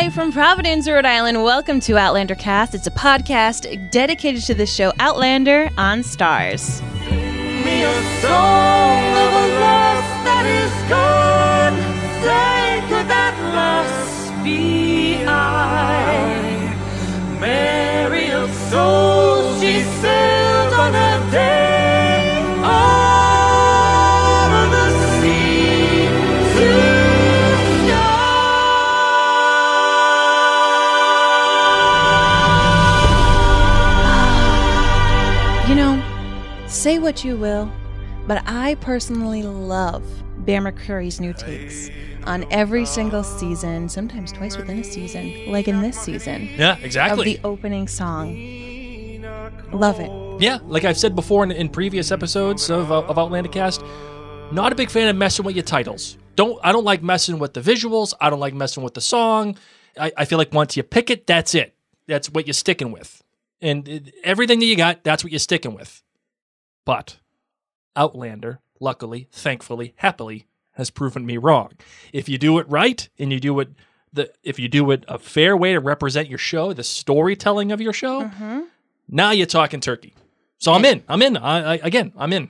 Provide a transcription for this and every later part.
way from Providence, Rhode Island. Welcome to Outlander Cast. It's a podcast dedicated to the show Outlander on Starz. Mary of souls, she sailed on day say what you will, but I personally love Bear McCreary's new takes on every single season, sometimes twice within a season, like in this season, Yeah, of exactly. the opening song. Love it. yeah, like I've said before in, in previous episodes of, uh, of Outlander Cast, not a big fan of messing with your titles. Don't I don't like messing with the visuals. I don't like messing with the song. I, I feel like once you pick it, that's it. That's what you're sticking with. And it, everything that you got, that's what you're sticking with. But Outlander, luckily, thankfully, happily, has proven me wrong. If you do it right and you do it the if you do it a fair way to represent your show, the storytelling of your show, now you're talking turkey. So I'm in. I'm in. I, I again, I'm in.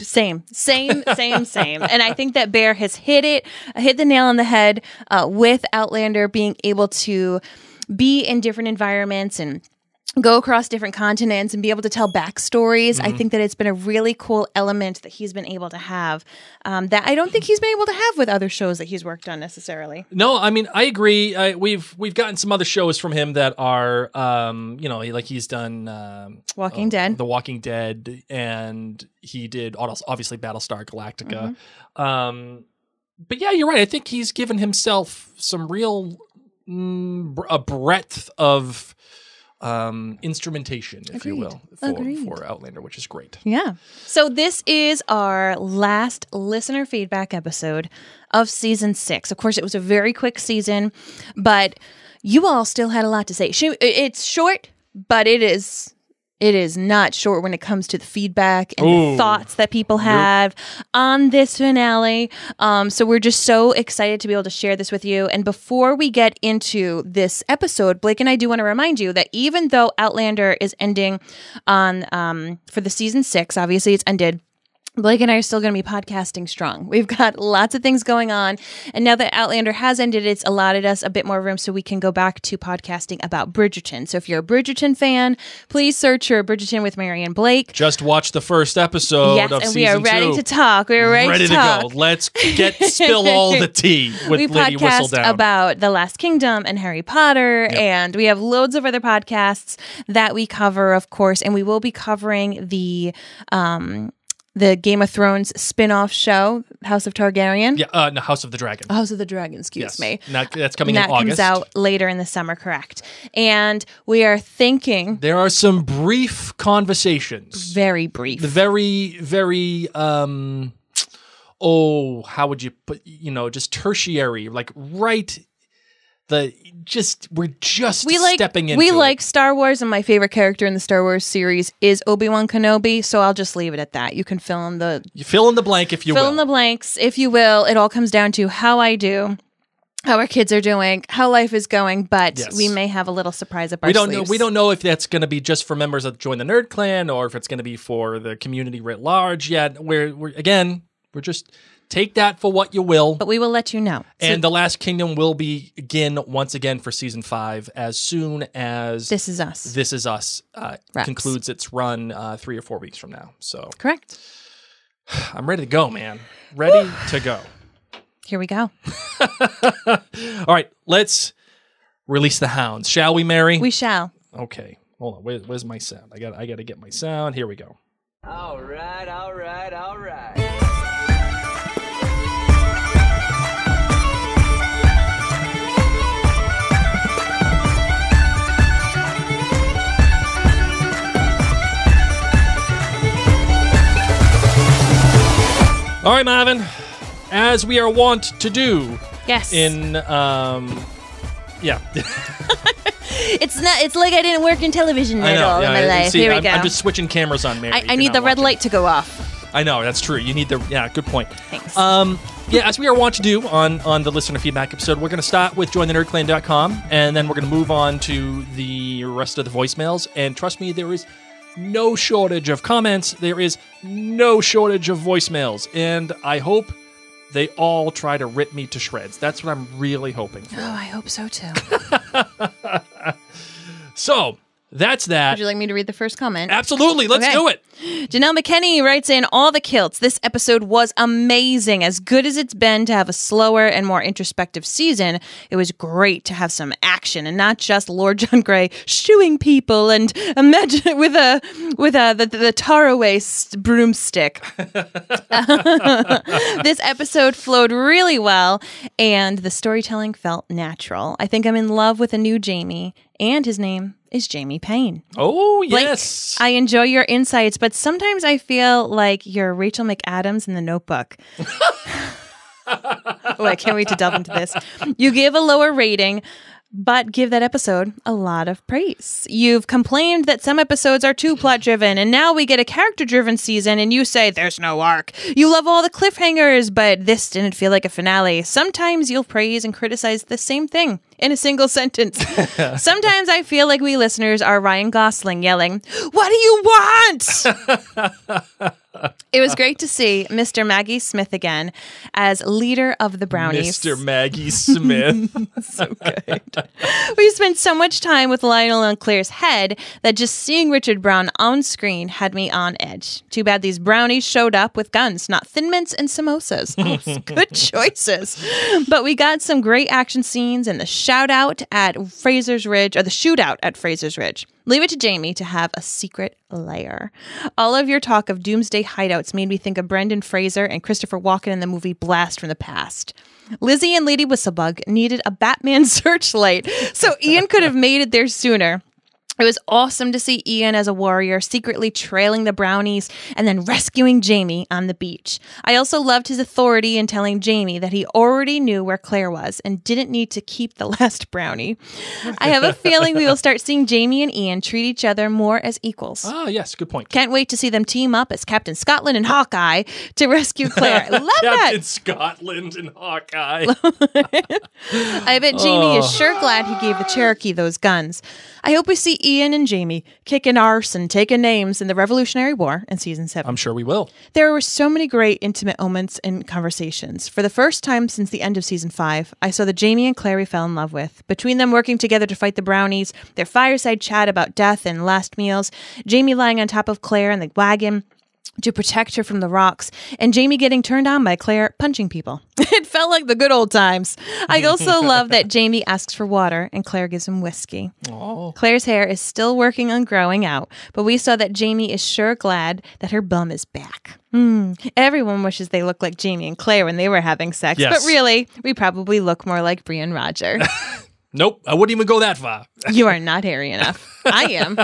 Same, same, same, same. And I think that Bear has hit it, hit the nail on the head uh, with Outlander being able to be in different environments and go across different continents and be able to tell backstories. I think that it's been a really cool element that he's been able to have um, that I don't think he's been able to have with other shows that he's worked on necessarily. No, I mean I agree. I, we've we've gotten some other shows from him that are, um, you know, like he's done um, Walking Dead. The Walking Dead, and he did obviously Battlestar Galactica. Um, but yeah, you're right. I think he's given himself some real mm, a breadth of um, instrumentation, if you will, for, for Outlander, which is great. Yeah. So this is our last listener feedback episode of season six. Of course, it was a very quick season, but you all still had a lot to say. It's short, but it is. It is not short when it comes to the feedback and Ooh. the thoughts that people have on this finale. Um, so we're just so excited to be able to share this with you. And before we get into this episode, Blake and I do want to remind you that even though Outlander is ending on um, for the season six, obviously it's ended. Blake and I are still going to be podcasting strong. We've got lots of things going on. And now that Outlander has ended, it's allotted us a bit more room so we can go back to podcasting about Bridgerton. So if you're a Bridgerton fan, please search for Bridgerton with Mary and Blake. Just watch the first episode yes, of and we are ready two. to talk. We're ready, ready to, talk. go. Let's get spill all the tea with we Lady podcast Whistledown. about The Last Kingdom and Harry Potter, and we have loads of other podcasts that we cover, of course, and we will be covering the um the Game of Thrones spin-off show, House of Targaryen. yeah, uh, no, House of the Dragon. House of the Dragon, excuse yes, me. Now, that's coming And in that August. comes out later in the summer, correct? And we are thinking There are some brief conversations. very brief. Very, very. um Oh, how would you put? You know, just tertiary, like right. The just we're just we like stepping into we it. like Star Wars, and my favorite character in the Star Wars series is Obi Wan Kenobi. So I'll just leave it at that. You can fill in the you fill in the blank if you fill will. in the blanks, if you will. It all comes down to how I do, how our kids are doing, how life is going. But Yes. we may have a little surprise up our we don't know. We don't know if that's going to be just for members that join the Nerd Clan or if it's going to be for the community writ large yet. We're, we're again, we're just take that for what you will. But we will let you know. and the Last Kingdom will begin once again for season five as soon as This is us. This Is Us uh, concludes its run uh, three or four weeks from now. So Correct. I'm ready to go, man. Ready to go. Here we go. All right, let's release the hounds, shall we, Mary? We shall. okay. Hold on. Where, where's my sound? I got. I got to get my sound. Here we go. All right, all right, all right. All right, Marvin. As we are wont to do Yes. in, um, yeah, it's not. It's like I didn't work in television I at know. all yeah, in my I- life. see, Here we I'm, go. I'm just switching cameras on Mary. I, I need the red light to go off. I know that's true. You need the yeah. Good point. Thanks. Um, yeah, as we are wont to do on on the listener feedback episode, we're going to start with jointhenerdclan.com, and then we're going to move on to the rest of the voicemails. And trust me, there is no shortage of comments. There is no shortage of voicemails, and I hope they all try to rip me to shreds. That's what I'm really hoping for. oh, I hope so too. So that's that. Would you like me to read the first comment? Absolutely, let's Okay. do it. Janelle McKenney writes in all the kilts. This episode was amazing. As good as it's been to have a slower and more introspective season, it was great to have some action and not just Lord John Grey shooing people and imagine with a with a the, the Taraway broomstick. this episode flowed really well and the storytelling felt natural. I think I'm in love with a new Jamie and his name is Jamie Payne. Oh Blake, yes. I enjoy your insights, but sometimes I feel like you're Rachel McAdams in the notebook. oh, I can't wait to delve into this. You give a lower rating, but give that episode a lot of praise. You've complained that some episodes are too plot driven, and now we get a character driven season, and you say there's no arc. You love all the cliffhangers, but this didn't feel like a finale. Sometimes you'll praise and criticize the same thing in a single sentence. Sometimes I feel like we listeners are Ryan Gosling yelling, What do you want? it was great to see Mr. Maggie Smith again as leader of the Brownies. Mr. Maggie Smith. so good. we spent so much time with Lionel and Claire's head that just seeing Richard Brown on screen had me on edge. Too bad these brownies showed up with guns, not thin mints and samosas. Oh, good choices. But we got some great action scenes and the shout out at Fraser's Ridge, or the shootout at Fraser's Ridge. Leave it to Jamie to have a secret lair. All of your talk of doomsday hideouts made me think of Brendan Fraser and Christopher Walken in the movie Blast from the Past. Lizzie and Lady Whistlebug needed a Batman searchlight, so Ian could have made it there sooner. It was awesome to see Ian as a warrior secretly trailing the brownies and then rescuing Jamie on the beach. I also loved his authority in telling Jamie that he already knew where Claire was and didn't need to keep the last brownie. I have a feeling we will start seeing Jamie and Ian treat each other more as equals. ah, yes, good point. Can't wait to see them team up as Captain Scotland and Hawkeye to rescue Claire. I love that. Captain Scotland and Hawkeye. I bet Jamie is sure glad he gave the Cherokee those guns. I hope we see Ian and Jamie kicking arse and taking names in the Revolutionary War in season seven. I'm sure we will. There were so many great intimate moments and conversations. For the first time since the end of season five, I saw the Jamie and Clary fell in love with. Between them working together to fight the brownies, their fireside chat about death and last meals, Jamie lying on top of Claire in the wagon to protect her from the rocks, and Jamie getting turned on by Claire punching people. It felt like the good old times. I also love that Jamie asks for water and Claire gives him whiskey. Oh, Claire's hair is still working on growing out, but we saw that Jamie is sure glad that her bum is back. Hmm. Everyone wishes they looked like Jamie and Claire when they were having sex, Yes. but really, we probably look more like Bree and Roger. nope. I wouldn't even go that far. you are not hairy enough. I am.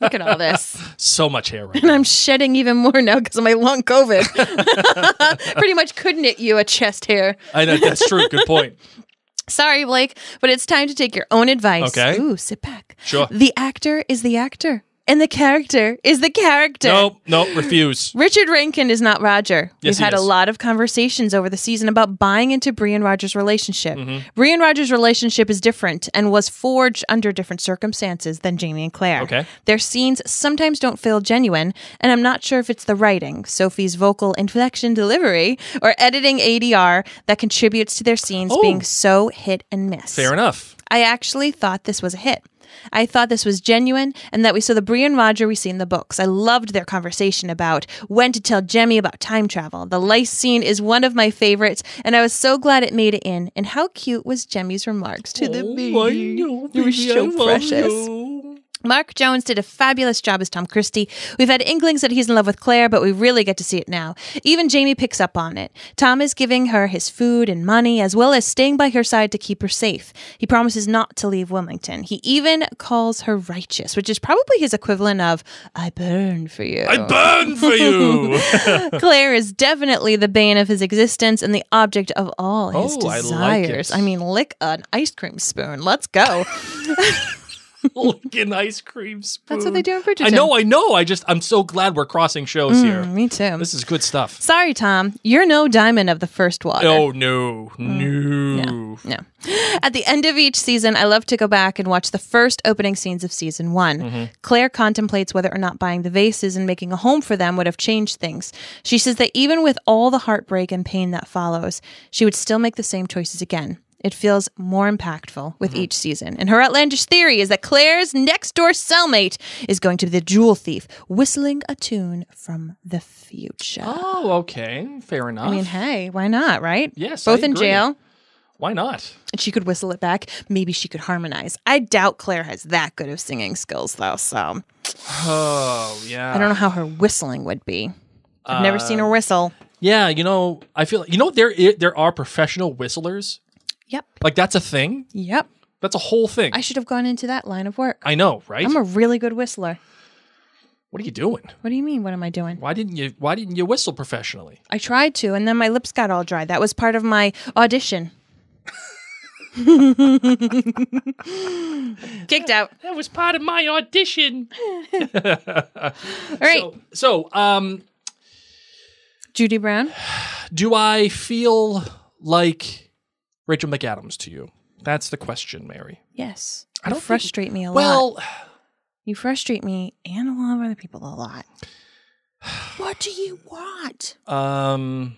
Look at all this. So much hair right And I'm shedding even more now because of my long COVID. Pretty much couldn't knit you a chest hair. I know that's true. Good point. Sorry, Blake, but it's time to take your own advice. Okay. Ooh, sit back. Sure. The actor is the actor, and the character is the character. Nope. Nope. Refuse. Richard Rankin is not Roger. Yes, We've had a lot of conversations over the season about buying into Bree and Roger's relationship. Mm-hmm. Bree and Roger's relationship is different and was forged under different circumstances than Jamie and Claire. Okay. Their scenes sometimes don't feel genuine, and I'm not sure if it's the writing, Sophie's vocal inflection delivery, or editing ADR that contributes to their scenes Oh. being so hit and miss. Fair enough. I actually thought this was a hit. I thought this was genuine and that we saw the Bree and Roger we see in the books. I loved their conversation about when to tell Jemmy about time travel. The lice scene is one of my favorites, and I was so glad it made it in. And how cute was Jemmy's remarks to the baby? Oh, I know, They were baby, so precious. you. Mark Jones did a fabulous job as Tom Christie. We've had inklings that he's in love with Claire, but we really get to see it now. Even Jamie picks up on it. Tom is giving her his food and money, as well as staying by her side to keep her safe. He promises not to leave Wilmington. He even calls her righteous, which is probably his equivalent of, I burn for you. I burn for you. Claire is definitely the bane of his existence and the object of all his Oh, I like desires. I mean, lick an ice cream spoon. Let's go. licking ice cream spoon. That's what they do in Bridgerton. I know, I know. I just, I'm so glad we're crossing shows here. Mm, me too. This is good stuff. Sorry, Tom. You're no diamond of the first water. Oh no, no. No. At the end of each season, I love to go back and watch the first opening scenes of season one. Mm-hmm. Claire contemplates whether or not buying the vases and making a home for them would have changed things. She says that even with all the heartbreak and pain that follows, she would still make the same choices again. It feels more impactful with Mm-hmm. each season. And her outlandish theory is that Claire's next door cellmate is going to be the jewel thief, whistling a tune from the future. Oh, okay, fair enough. I mean, hey, why not, right? Yes, Both in jail. Why not? and she could whistle it back. Maybe she could harmonize. I doubt Claire has that good of singing skills, though. So Oh, yeah. I don't know how her whistling would be. I've never seen her whistle. Yeah, you know, I feel you know there there are professional whistlers. Yep. Like that's a thing. Yep. That's a whole thing. I should have gone into that line of work. I know, right? I'm a really good whistler. what are you doing? What do you mean? What am I doing? Why didn't you Why didn't you whistle professionally? I tried to, and then my lips got all dry. That was part of my audition. Kicked out. That was part of my audition. All right, So, so, um, Judy Brown. do I feel like Rachel McAdams to you? That's the question, Mary. Yes, I you don't think- frustrate me a lot. Well, You frustrate me and a lot of other people a lot. What do you want? um,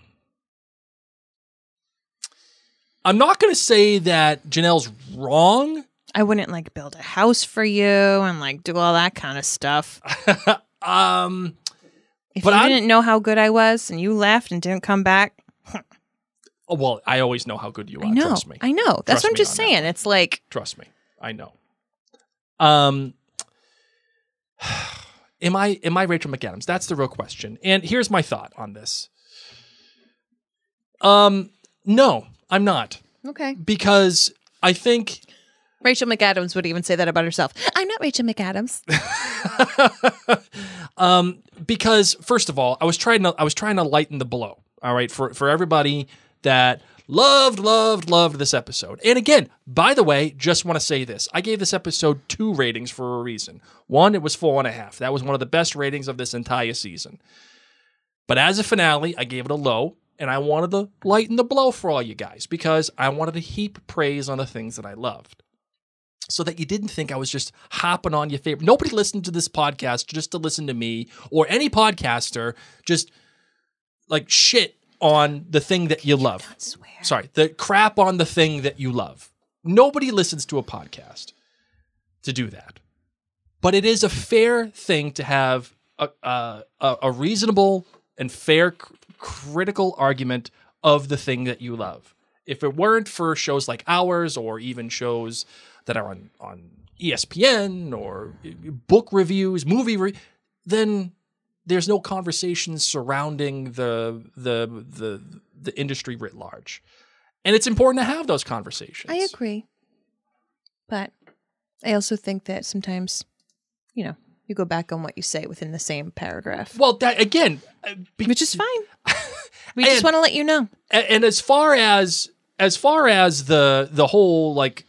I'm not going to say that Janelle's wrong. I wouldn't like build a house for you and like do all that kind of stuff. um, If But you I'm- didn't know how good I was and you left and didn't come back, oh, well, I always know how good you are. I know. Trust me. I know. That's Trust what I'm just on that saying. It's like Trust me. I know. Um am I am I Rachel McAdams? That's the real question. And here's my thought on this. Um no, I'm not. okay. Because I think Rachel McAdams would even say that about herself. I'm not Rachel McAdams. um because first of all, I was trying to I was trying to lighten the blow. All right, for for everybody that loved, loved, loved this episode. And again, by the way, just want to say this. I gave this episode two ratings for a reason. One, it was four and a half. That was one of the best ratings of this entire season. But as a finale, I gave it a low, and I wanted to lighten the blow for all you guys because I wanted to heap praise on the things that I loved. So that you didn't think I was just hopping on your favorite. Nobody listened to this podcast just to listen to me or any podcaster just like shit on the thing that you love. Sorry, the crap on the thing that you love. Nobody listens to a podcast to do that. But it is a fair thing to have a, a, a reasonable and fair c- critical argument of the thing that you love. If it weren't for shows like ours or even shows that are on, on ESPN or uh, book reviews, movie, re- then there's no conversation surrounding the the the the industry writ large. And it's important to have those conversations. I agree. But I also think that sometimes, you know, you go back on what you say within the same paragraph, Well, that again, uh, be- which is fine. We just want to let you know. And as far as as far as the the whole like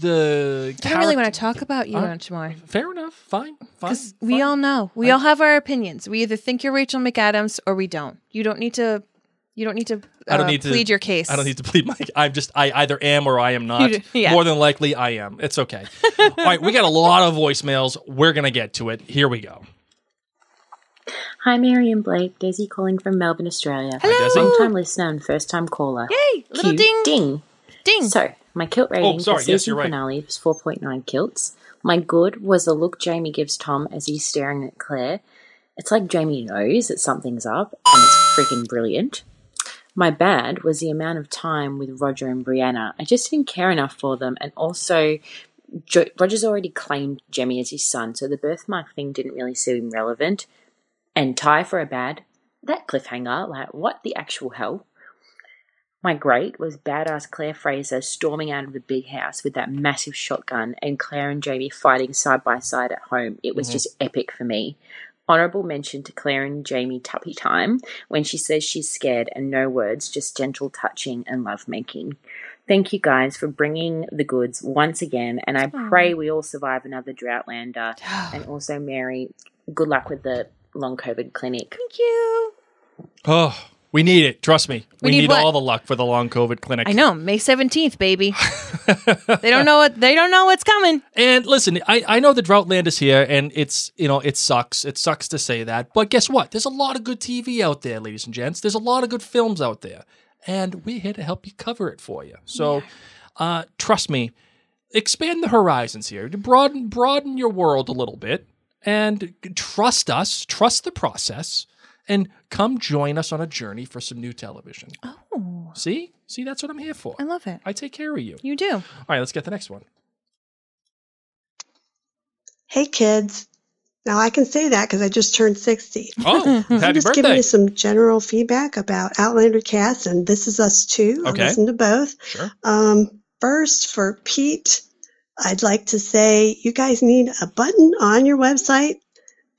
the I don't really want to talk about you Uh, much more. fair enough fine fine Because we all know. We all have our opinions. We either think you're Rachel McAdams or we don't. You don't need to. You don't need to. I don't uh, need to plead your case. I don't need to plead my I'm just I either am or I am not do- yeah. more than likely I am it's okay all right we got a lot of voicemails we're gonna get to it here we go Hi, Mary and Blake. Daisy calling from Melbourne, Australia. Hi, Desi. Long time listener and first time caller. Yay! Little Cue ding, ding. ding. So, my kilt oh, rating Oh, sorry, for yes, season right. finale was 4.9 kilts. My good was the look Jamie gives Tom as he's staring at Claire. It's like Jamie knows that something's up, and it's freaking brilliant. My bad was the amount of time with Roger and Brianna. I just didn't care enough for them, and also jo- Roger's already claimed Jemmy as his son, so the birthmark thing didn't really seem relevant. And tie for a bad, that cliffhanger, like what the actual hell? My great was badass Claire Fraser storming out of the big house with that massive shotgun and Claire and Jamie fighting side by side at home. It was mm-hmm. just epic for me. Honorable mention to Claire and Jamie tuppy time when she says she's scared and no words, just gentle touching and lovemaking. Thank you guys for bringing the goods once again, and I pray we all survive another Droughtlander. and also, Mary, good luck with the long COVID clinic. Thank you. Oh, we need it. Trust me. We, We need need, all the luck for the long COVID clinic. I know, May 17th, baby. they don't know what they don't know what's coming. And listen, I, I know the Droughtland is here, and it's you know it sucks. It sucks to say that, but guess what? There's a lot of good TV out there, ladies and gents. There's a lot of good films out there, and we're here to help you cover it for you. So, uh, trust me, expand the horizons here, broaden broaden your world a little bit, and trust us, trust the process, and come join us on a journey for some new television. Oh, See, see, that's what I'm here for. I love it. I take care of you. You do. All right, let's get the next one. Hey kids. Now I can say that because I just turned 60. Oh, I'm happy just giving birthday! you some general feedback about Outlander Cast and This Is Us Too. I Okay. listened to both. Sure. Um, first, for Pete, I'd like to say you guys need a button on your website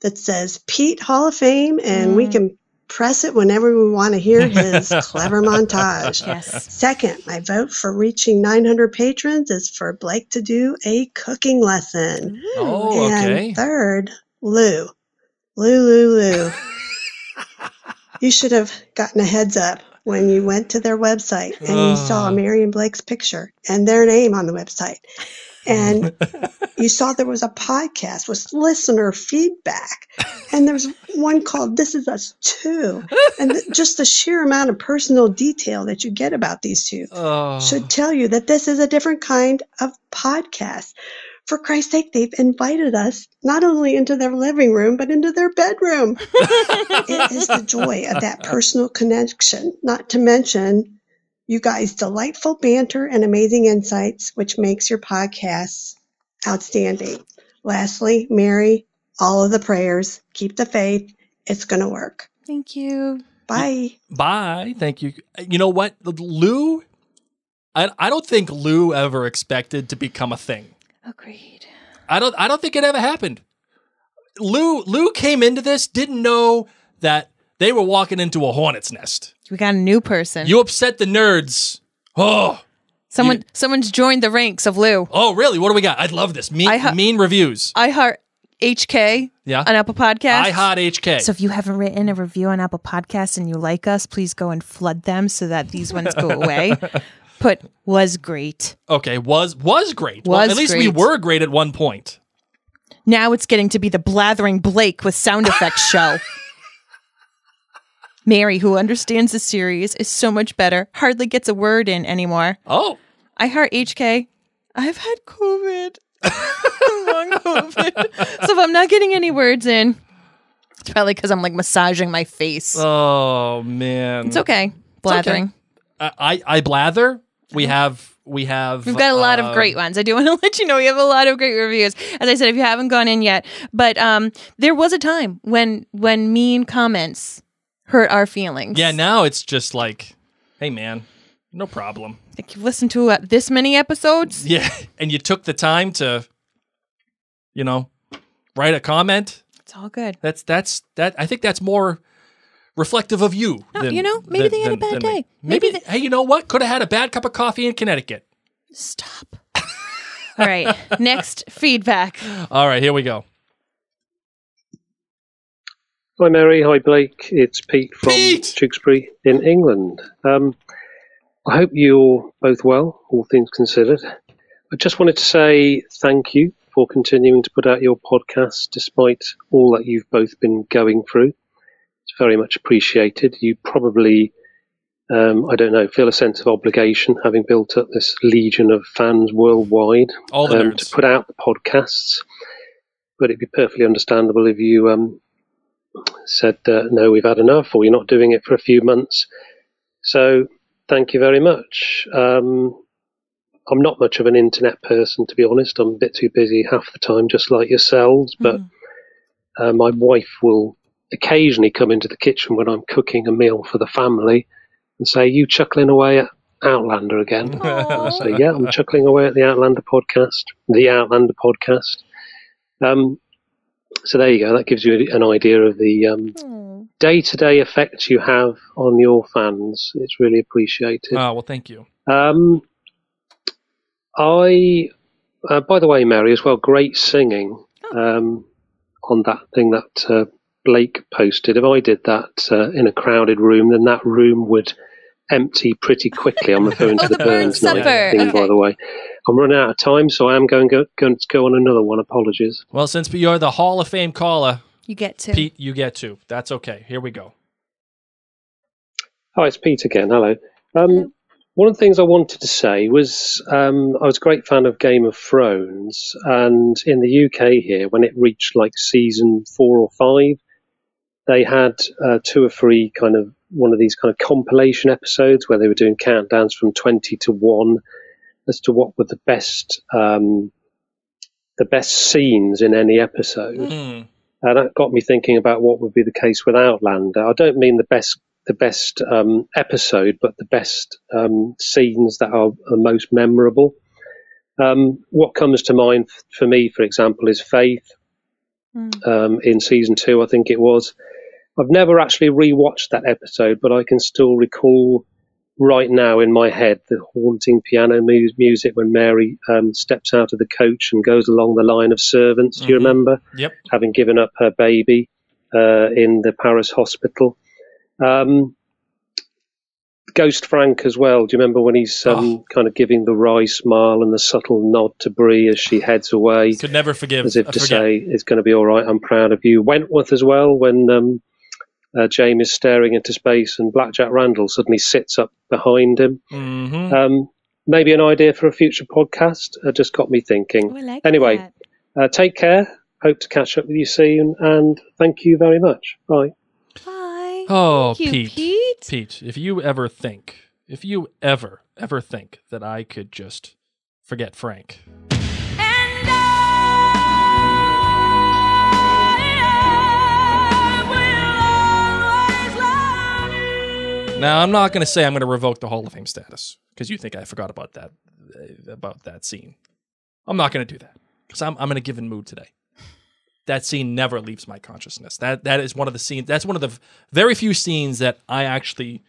that says Pete Hall of Fame, and we Mm. can press it whenever we want to hear his clever montage. Yes. Second, my vote for reaching 900 patrons is for Blake to do a cooking lesson. Oh, okay. And third, Lou. Lou, Lou, Lou. you should have gotten a heads up when you went to their website and you saw. Mary and Blake's picture and their name on the website. And you saw there was a podcast with listener feedback. And there's one called This Is Us Too. And th- just the sheer amount of personal detail that you get about these two Oh. should tell you that this is a different kind of podcast. For Christ's sake, they've invited us not only into their living room, but into their bedroom. it is the joy of that personal connection, not to mention you guys' delightful banter and amazing insights, which makes your podcasts outstanding. Lastly, Mary, all of the prayers, keep the faith. It's going to work. Thank you. Bye. Bye. Thank you. You know what? Lou, I, I don't think Lou ever expected to become a thing. Agreed. I don't I don't think it ever happened. Lou Lou came into this, didn't know that they were walking into a hornet's nest. We got a new person. You upset the nerds. Oh. Someone you- someone's joined the ranks of Lou. Oh, really? What do we got? I'd love this. Mean, I ha- mean reviews. I heart HK Yeah. on Apple Podcasts. I hot HK. So if you haven't written a review on Apple Podcasts and you like us, please go and flood them so that these ones go away. Put was great. okay, was was great. well, Was at least we great. were great at one point. Now it's getting to be the blathering Blake with sound effects show. Mary, who understands the series, is so much better. Hardly gets a word in anymore. Oh, I heart HK. I've had COVID. Long COVID. so if I'm not getting any words in, it's probably because I'm like massaging my face. oh man. it's okay. Blathering. I I, I blather. We have we have We've got a lot of uh, great ones. I do want to let you know we have a lot of great reviews. As I said, if you haven't gone in yet, but um, there was a time when when mean comments hurt our feelings. Yeah, now it's just like, hey man, no problem. like you've listened to uh, this many episodes. Yeah, and you took the time to, you know, write a comment. It's all good. That's that's that. I think that's more reflective of you. No, than- you know, maybe than- they had a bad than day. Maybe Maybe, hey, you know what? Could have had a bad cup of coffee in Connecticut. Stop. all right. Next feedback. All right, here we go. Hi Mary, hi Blake. It's Pete from Pete! Tewkesbury in England. Um, I hope you're both well, all things considered. I just wanted to say thank you for continuing to put out your podcast despite all that you've both been going through. It's very much appreciated. You probably, um, I don't know, feel a sense of obligation having built up this legion of fans worldwide um, to put out the podcasts. But it'd be perfectly understandable if you um, said, uh, no, we've had enough, or you're not doing it for a few months. So thank you very much. Um, I'm not much of an internet person, to be honest. I'm a bit too busy half the time, just like yourselves. But uh, my wife will occasionally come into the kitchen when I'm cooking a meal for the family and say, You chuckling away at Outlander again? I say, Yeah, I'm chuckling away at the Outlander podcast, the Outlander podcast. Um, so there you go. That gives you an idea of the um, day-to-day effect you have on your fans. It's really appreciated. Oh well, thank you. Um, I, uh, by the way, Mary, as well, great singing um, on that thing that uh, Blake posted. If I did that uh, in a crowded room, then that room would empty pretty quickly. I'm referring Oh, to the, the Burns Burns night thing, Okay. by the way. I'm running out of time, so I am going, go, going to go on another one. Apologies. Well, since you're the Hall of Fame caller, You get to. Pete, you get to. That's okay. Here we go. Hi, it's Pete again. Hello. Um, one of the things I wanted to say was um, I was a great fan of Game of Thrones, and in the UK here, when it reached like season four or five, they had uh, two or three kind of one of these kind of compilation episodes where they were doing countdowns from 20 to 1 as to what were the best um, the best scenes in any episode. Hmm. And that got me thinking about what would be the case with Outlander. I don't mean the best the best um, episode, but the best um, scenes that are, are most memorable. Um, what comes to mind f- for me, for example, is Faith Mm. um, in season two, I think it was. I've never actually rewatched that episode, but I can still recall right now in my head the haunting piano mu- music when Mary um, steps out of the coach and goes along the line of servants. Do you Mhm. remember? Yep. having given up her baby uh, in the Paris hospital. Um, Ghost Frank as well. Do you remember when he's um, kind of giving the wry smile and the subtle nod to Bree as she heads away, Could never forgive. as if I to forget. say, "It's going to be all right. I'm proud of you." Wentworth as well when um, uh, James is staring into space and Blackjack Randall suddenly sits up behind him. Mhm. Um, maybe an idea for a future podcast. Uh, just got me thinking. Oh, like Anyway. Uh, take care. Hope to catch up with you soon, and thank you very much. Bye. Bye. Oh, Thank you, Pete. Pete. Pete, if you ever think, if you ever, ever think that I could just forget Frank. Now, I'm not going to say I'm going to revoke the Hall of Fame status because you think I forgot about that uh, about that scene. I'm not going to do that because I'm I'm in a given mood today. That scene never leaves my consciousness. That that is one of the scenes. That's one of the very few scenes that I actually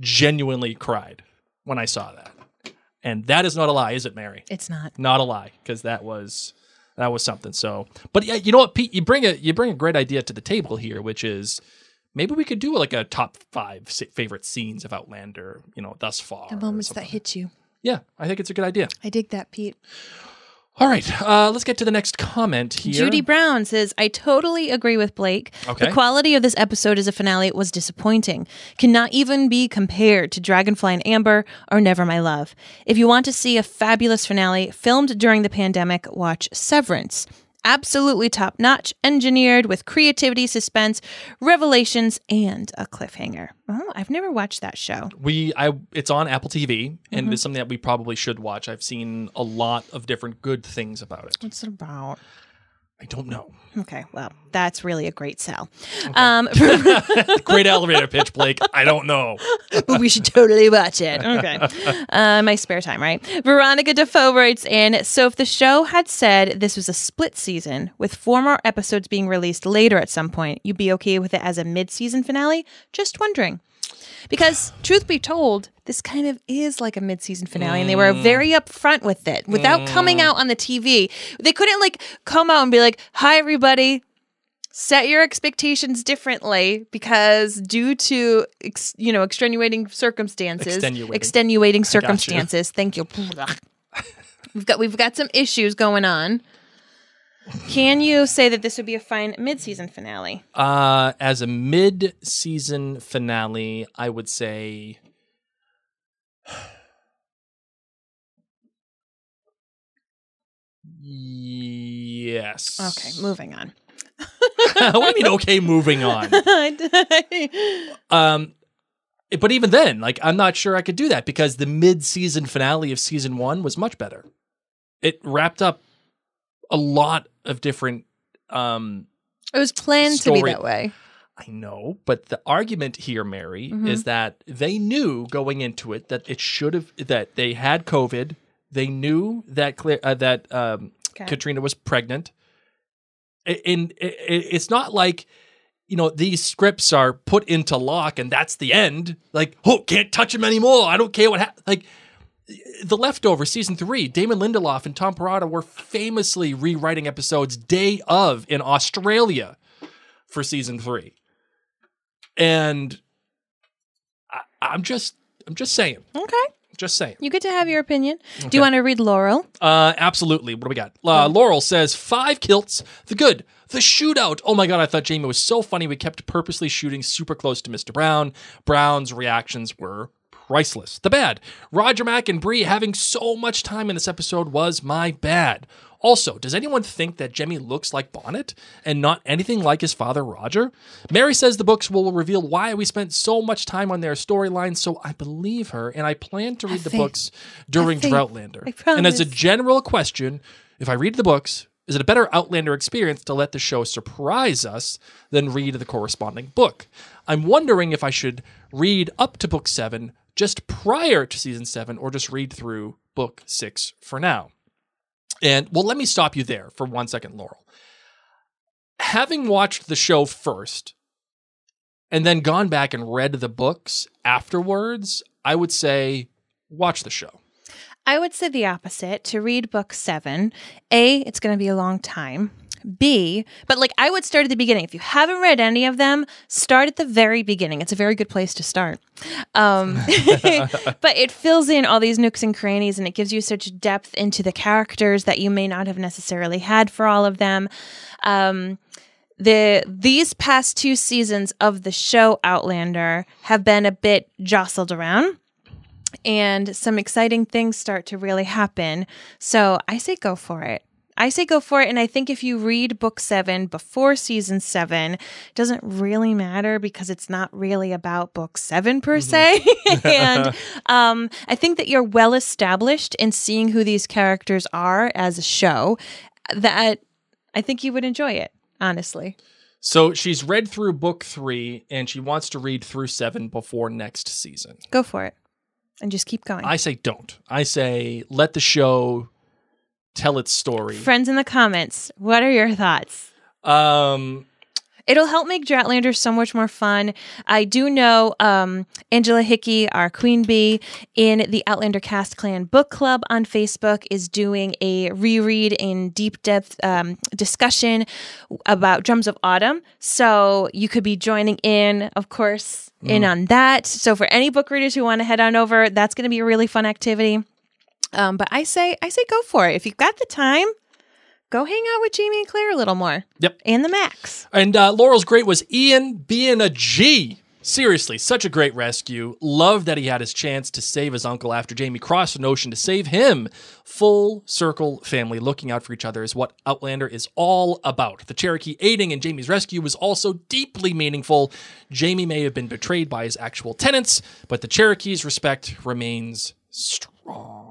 genuinely cried when I saw that. And that is not a lie, is it, Mary? It's not. Not a lie, because that was that was something. So, but yeah, you know what, Pete, you bring a you bring a great idea to the table here, which is maybe we could do like a top five favorite scenes of Outlander, you know, thus far. The moments that hit you. Yeah, I think it's a good idea. I dig that, Pete. All right, uh, let's get to the next comment here. Judy Brown says, I totally agree with Blake. Okay. The quality of this episode as a finale was disappointing. Cannot even be compared to Dragonfly in Amber or Never My Love. If you want to see a fabulous finale filmed during the pandemic, watch Severance. Absolutely top notch, engineered with creativity, suspense, revelations, and a cliffhanger. Oh, I've never watched that show. we I it's on Apple TV and Mm-hmm. it's something that we probably should watch. I've seen a lot of different good things about it. What's it about? I don't know. Okay, well, that's really a great sell. Um, Great elevator pitch, Blake. I don't know. but we should totally watch it. Okay. Uh, my spare time, right? Veronica Defoe writes in So, if the show had said this was a split season with four more episodes being released later at some point, you'd be okay with it as a mid season finale? Just wondering. Because, truth be told, this kind of is like a mid season finale, and they were mm. very upfront with it without coming mm. out on the TV. They couldn't, like, come out and be like, Hi, everybody, set your expectations differently because due to ex, you know extenuating circumstances Extenuating. extenuating got you. circumstances thank you we've got we've got some issues going on can you say that this would be a fine mid-season finale Uh, as a mid-season finale, I would say. Yes. okay moving on you mean? Okay, moving on. Um, but even then, like, I'm not sure I could do that because the mid-season finale of season one was much better. It wrapped up a lot of different. Um, it was planned to be that way I know, but the argument here, Mary, Mhm. is that they knew going into it that it should have that they had COVID. They knew that Claire, uh, that um, Okay. Caitríona was pregnant. And it, it- it's not like you know these scripts are put into lock and that's the end. Like, oh, can't touch him anymore. I don't care what. Ha-. Like, The Leftover season three, Damon Lindelof and Tom Perrotta were famously rewriting episodes day of in Australia for season three. And I, I'm just, I'm just saying, Okay. just saying. You get to have your opinion. Do you want to read Laurel? Uh, absolutely. What do we got? Uh, Laurel says five kilts. The good. The shootout. Oh my god! I thought Jamie was so funny. We kept purposely shooting super close to Mr. Brown. Brown's reactions were priceless. The bad. Roger Mac and Bree having so much time in this episode was my bad. Also, does anyone think that Jemmy looks like Bonnet and not anything like his father Roger? Mary says the books will reveal why we spent so much time on their storyline, so I believe her, and I plan to read the faith. books during faith. Droughtlander. I And as a general question, if I read the books, is it a better Outlander experience to let the show surprise us than read the corresponding book? I'm wondering if I should read up to book seven just prior to season seven or just read through book six for now. And well, let me stop you there for one second, Laurel. Having watched the show first and then gone back and read the books afterwards, I would say watch the show. I would say the opposite to read book seven. A, it's going to be a long time. B, but like I would start at the beginning. If you haven't read any of them, start at the very beginning. It's a very good place to start. Um, but it fills in all these nooks and crannies and it gives you such depth into the characters that you may not have necessarily had for all of them. Um, the these past two seasons of the show Outlander have been a bit jostled around and some exciting things start to really happen. So I say go for it. I say go for it. And I think if you read book seven before season seven, it doesn't really matter because it's not really about book seven per se. and um, I think that you're well established in seeing who these characters are as a show that I think you would enjoy it, honestly. So she's read through book three and she wants to read through seven before next season. Go for it and just keep going. I say don't. I say let the show tell its story. Friends in the comments, what are your thoughts? Um, It'll help make Droughtlander so much more fun. I do know um, Angela Hickey, our queen bee, in the Outlander Cast Clan Book Club on Facebook, is doing a reread in deep depth um, discussion about Drums of Autumn. So you could be joining in, of course, in on that. So for any book readers who want to head on over, that's going to be a really fun activity. Um, but I say, I say, go for it if you've got the time. Go hang out with Jamie and Claire a little more. Yep. And the Max. and uh, Laurel's great was Ian being a G. Seriously, such a great rescue. Love that he had his chance to save his uncle after Jamie crossed an ocean to save him. Full circle family looking out for each other is what Outlander is all about. The Cherokee aiding in Jamie's rescue was also deeply meaningful. Jamie may have been betrayed by his actual tenants, but the Cherokee's respect remains strong.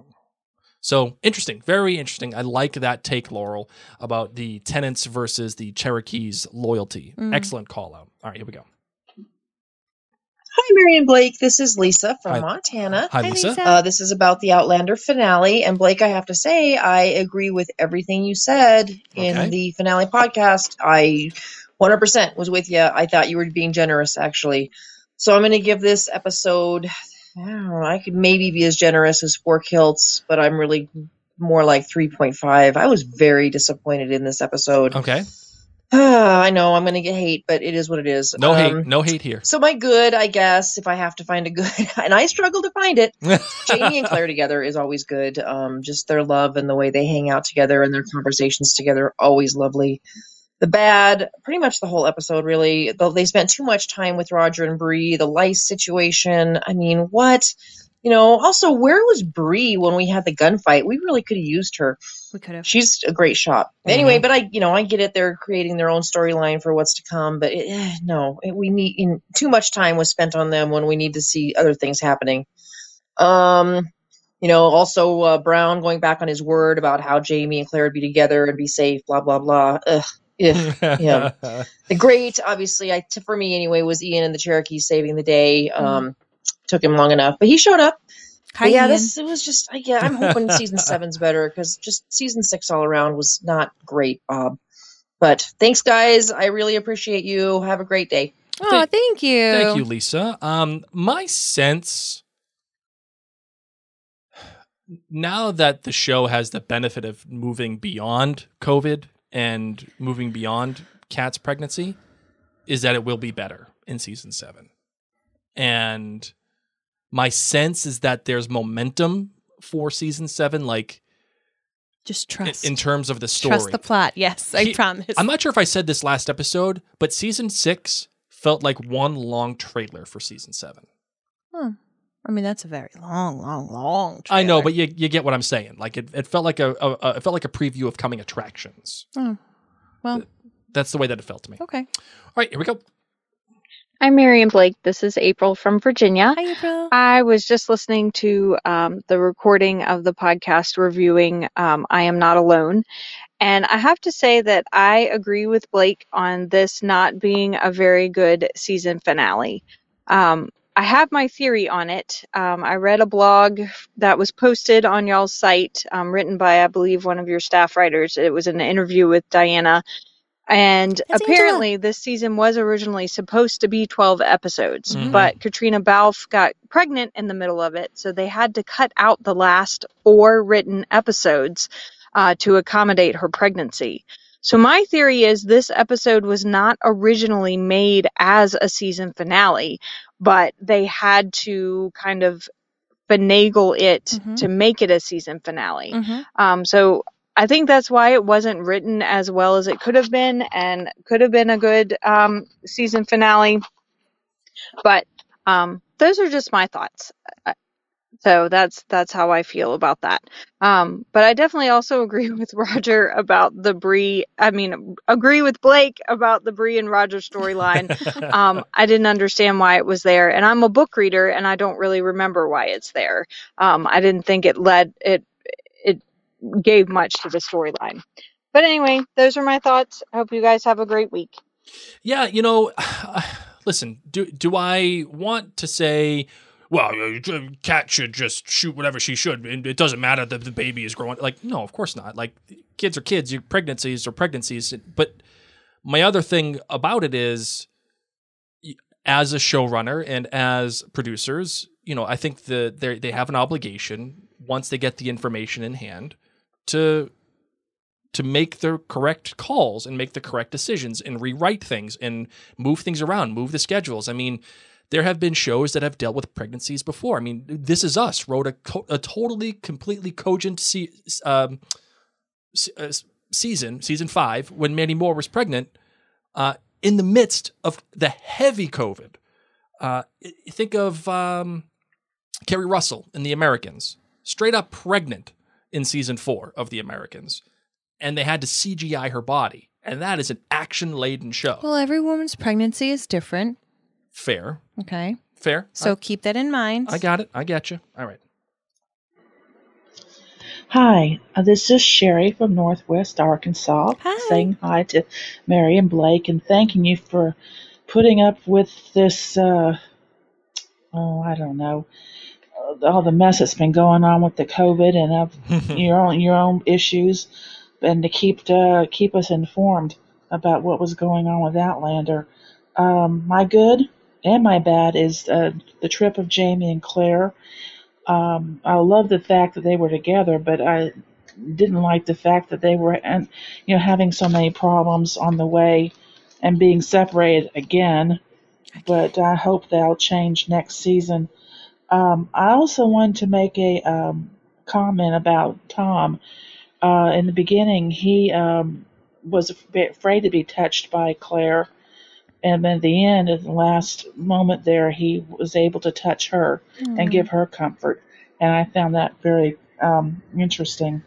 So interesting, very interesting. I like that take, Laurel, about the tenants versus the Cherokee's loyalty. Excellent call out. All right, here we go. Hi, Mary and Blake. This is Lisa from Hi. Montana. Hi, Lisa. Lisa. Uh, this is about the Outlander finale. And Blake, I have to say, I agree with everything you said in Okay. the finale podcast. I 100% was with you. I thought you were being generous, actually. So I'm going to give this episode, I don't know, I could maybe be as generous as Four Kilts, but I'm really more like 3.5. I was very disappointed in this episode. Okay. I know I'm going to get hate, but it is what it is. No Um, hate. No hate here. So my good, I guess, if I have to find a good, and I struggle to find it. Jamie and Claire together is always good. Um, just their love and the way they hang out together and their conversations together, always lovely. The bad, pretty much the whole episode, really. They spent too much time with Roger and Bree. The lice situation. I mean, what? You know. Also, where was Bree when we had the gunfight? We really could have used her. We could have. She's a great shot. Anyway, but I, you know, I get it. They're creating their own storyline for what's to come. But it, eh, no, it, we need in, too much time was spent on them when we need to see other things happening. Um, you know, also uh, Brown going back on his word about how Jamie and Claire would be together and be safe. Blah blah blah. Ugh. Ugh. yeah. The great, obviously, i for me anyway, was Ian and the Cherokee saving the day. Um, took him long enough, but he showed up. Hi, yeah, Ian. this it was just I- yeah. I'm hoping season seven's better because just season six all around was not great, Bob. But thanks, guys. I really appreciate you. Have a great day. Oh, thank you. Thank you, Lisa. Um, my sense, now that the show has the benefit of moving beyond COVID and moving beyond Kat's pregnancy, is that it will be better in season seven. And my sense is that there's momentum for season seven, like Just trust. in terms of the story. trust the plot. Yes, I He- promise. I'm not sure if I said this last episode, but season six felt like one long trailer for season seven. I mean, that's a very long, long, long. I know, but you you get what I'm saying. Like it, it felt like a, a, a it felt like a preview of coming attractions. Oh. well, That's the way that it felt to me. okay. All right, here we go. I'm Mary and Blake. This is April from Virginia. Hi, April. I was just listening to um, the recording of the podcast reviewing um, I Am Not Alone. And I have to say that I agree with Blake on this not being a very good season finale. Um, I have my theory on it. Um, I read a blog that was posted on y'all's site, um, written by, I believe, one of your staff writers. It was an interview with Diana. And That's apparently, this season was originally supposed to be 12 episodes, Mhm. but Caitríona Balfe got pregnant in the middle of it. So they had to cut out the last four written episodes uh, to accommodate her pregnancy. So my theory is this episode was not originally made as a season finale, but they had to kind of finagle it Mhm. to make it a season finale. hmm Um, so I think that's why it wasn't written as well as it could have been and could have been a good um, season finale. But um, those are just my thoughts. So that's that's how I feel about that. Um, but I definitely also agree with Roger about the Bree. I mean, agree with Blake about the Bree and Roger storyline. um, I didn't understand why it was there, and I'm a book reader, and I don't really remember why it's there. Um, I didn't think it led it it gave much to the storyline. But anyway, those are my thoughts. I hope you guys have a great week. Yeah, you know, listen. Do do I want to say? Well, Cat should just shoot whatever she should, and it doesn't matter that the baby is growing. Like, no, of course not. Like, kids are kids. Your pregnancies are pregnancies. But my other thing about it is, as a showrunner and as producers, you know, I think that they they have an obligation once they get the information in hand to to make the correct calls and make the correct decisions and rewrite things and move things around, move the schedules. I mean, there have been shows that have dealt with pregnancies before. I mean, This Is Us wrote a, co- a totally, completely cogent se- um, se- uh, season, season five, when Mandy Moore was pregnant, uh, in the midst of the heavy COVID. Uh, think of um, Keri Russell in The Americans, straight up pregnant in season four of The Americans and they had to CGI her body. And that is an action laden show. Well, every woman's pregnancy is different. Fair. Okay. Fair. So keep that in mind. I, I got it. I got you. All right. Hi, uh, this is Sherry from Northwest Arkansas. Hi. Saying hi to Mary and Blake and thanking you for putting up with this. Uh, oh, I don't know, uh, all the mess that's been going on with the COVID and of your own your own issues, and to keep uh, keep us informed about what was going on with Outlander. Um, my good and my bad is uh, the trip of Jamie and Claire. Um, I love the fact that they were together, but I didn't like the fact that they were, and you know, having so many problems on the way and being separated again. But I hope that'll change next season. Um, I also wanted to make a um, comment about Tom. Uh, in the beginning, he um, was afraid to be touched by Claire, and then at the end, at the last moment there, he was able to touch her and give her comfort, and I found that very um, interesting.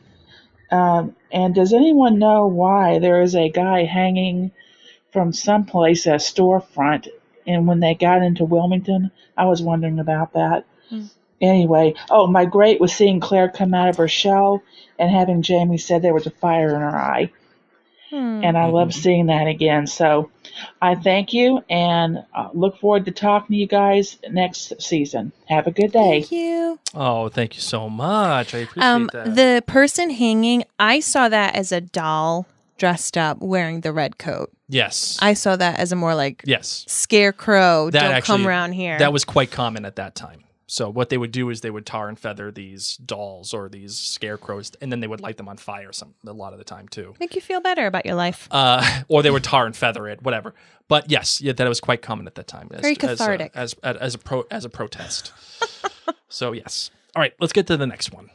Um, and does anyone know why there is a guy hanging from someplace at a storefront? And when they got into Wilmington, I was wondering about that. Anyway, oh, my great was seeing Claire come out of her shell and having Jamie said there was a fire in her eye. Hmm. And I love seeing that again. So I thank you and uh, look forward to talking to you guys next season. Have a good day. Thank you. Oh, thank you so much. I appreciate Um, that. the person hanging, I saw that as a doll dressed up wearing the red coat. yes. I saw that as a more like yes. scarecrow. That don't actually, come around here. That was quite common at that time. So what they would do is they would tar and feather these dolls or these scarecrows, and then they would light them on fire. Some a lot of the time too. Make you feel better about your life. Uh, or they would tar and feather it, whatever. But yes, yeah, that was quite common at that time. As, Very as a- cathartic. As as, as a pro as a protest. so yes. All right, let's get to the next one.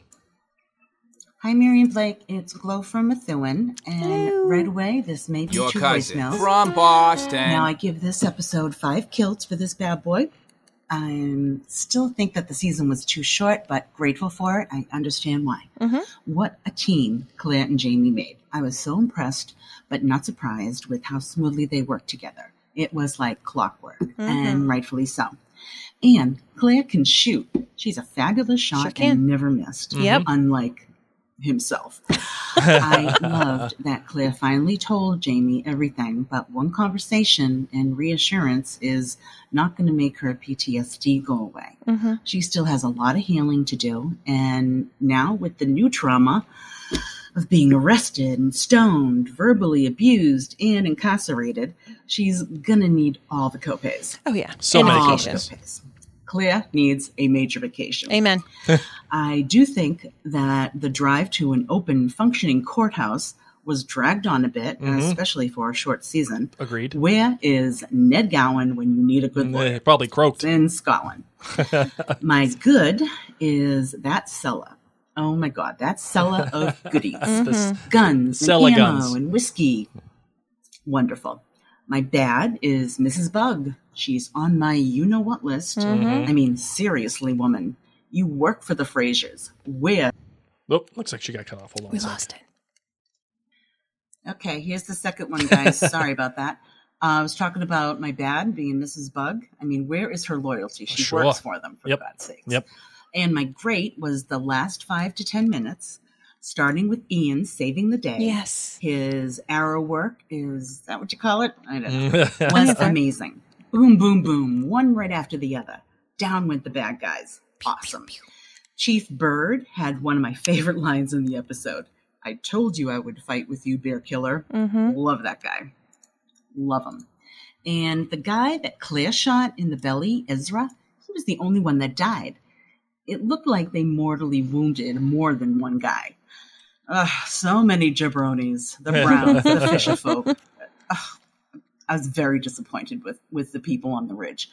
Hi, Mary and Blake. It's Glow from Methuen. And right away, this may be Your two cousin voicemails. from Boston. Now, I give this episode five kilts for this bad boy. I still think that the season was too short, but grateful for it. I understand why. Mm-hmm. What a team Claire and Jamie made. I was so impressed, but not surprised with how smoothly they worked together. It was like clockwork, and mm-hmm. rightfully so. And Claire can shoot. She's a fabulous shot Sure and never missed. Yep. Unlike himself. I loved that Claire finally told Jamie everything, but one conversation and reassurance is not going to make her PTSD go away. Mhm. She still has a lot of healing to do, and now with the new trauma of being arrested and stoned, verbally abused, and incarcerated, she's gonna need all the copays. Oh yeah. So and many all the copays. Claire needs a major vacation. Amen. I do think that the drive to an open, functioning courthouse was dragged on a bit, Mhm. especially for a short season. Agreed. Where is Ned Gowan when you need a good lawyer? Eh, probably croaked. It's in Scotland. My good is that cellar. Oh my God, that cellar of goodies. This- Guns, and Cellar ammo, guns. and whiskey. Wonderful. My bad is Mrs. Bug. She's on my you know what list. Mhm. I mean, seriously, woman. You work for the Frasers. Where? Oh, looks like she got cut off. Hold on. We a sec. lost it. Okay, here's the second one, guys. Sorry about that. Uh, I was talking about my bad being Mrs. Bug. I mean, where is her loyalty? She Sure. works for them, for Yep. God's sakes. Yep. And my great was the last five to ten minutes, starting with Ian saving the day. Yes. His arrow work is that what you call it? I don't know. Was amazing. Boom, boom, boom. One right after the other. Down went the bad guys. Awesome. Chief Bird had one of my favorite lines in the episode. I told you I would fight with you, Bear Killer. Mm-hmm. Love that guy. Love him. And the guy that Claire shot in the belly, Ezra, he was the only one that died. It looked like they mortally wounded more than one guy. Ugh, so many jabronis. The Browns, the Fisher folk. Ugh, I was very disappointed with, with the people on the ridge.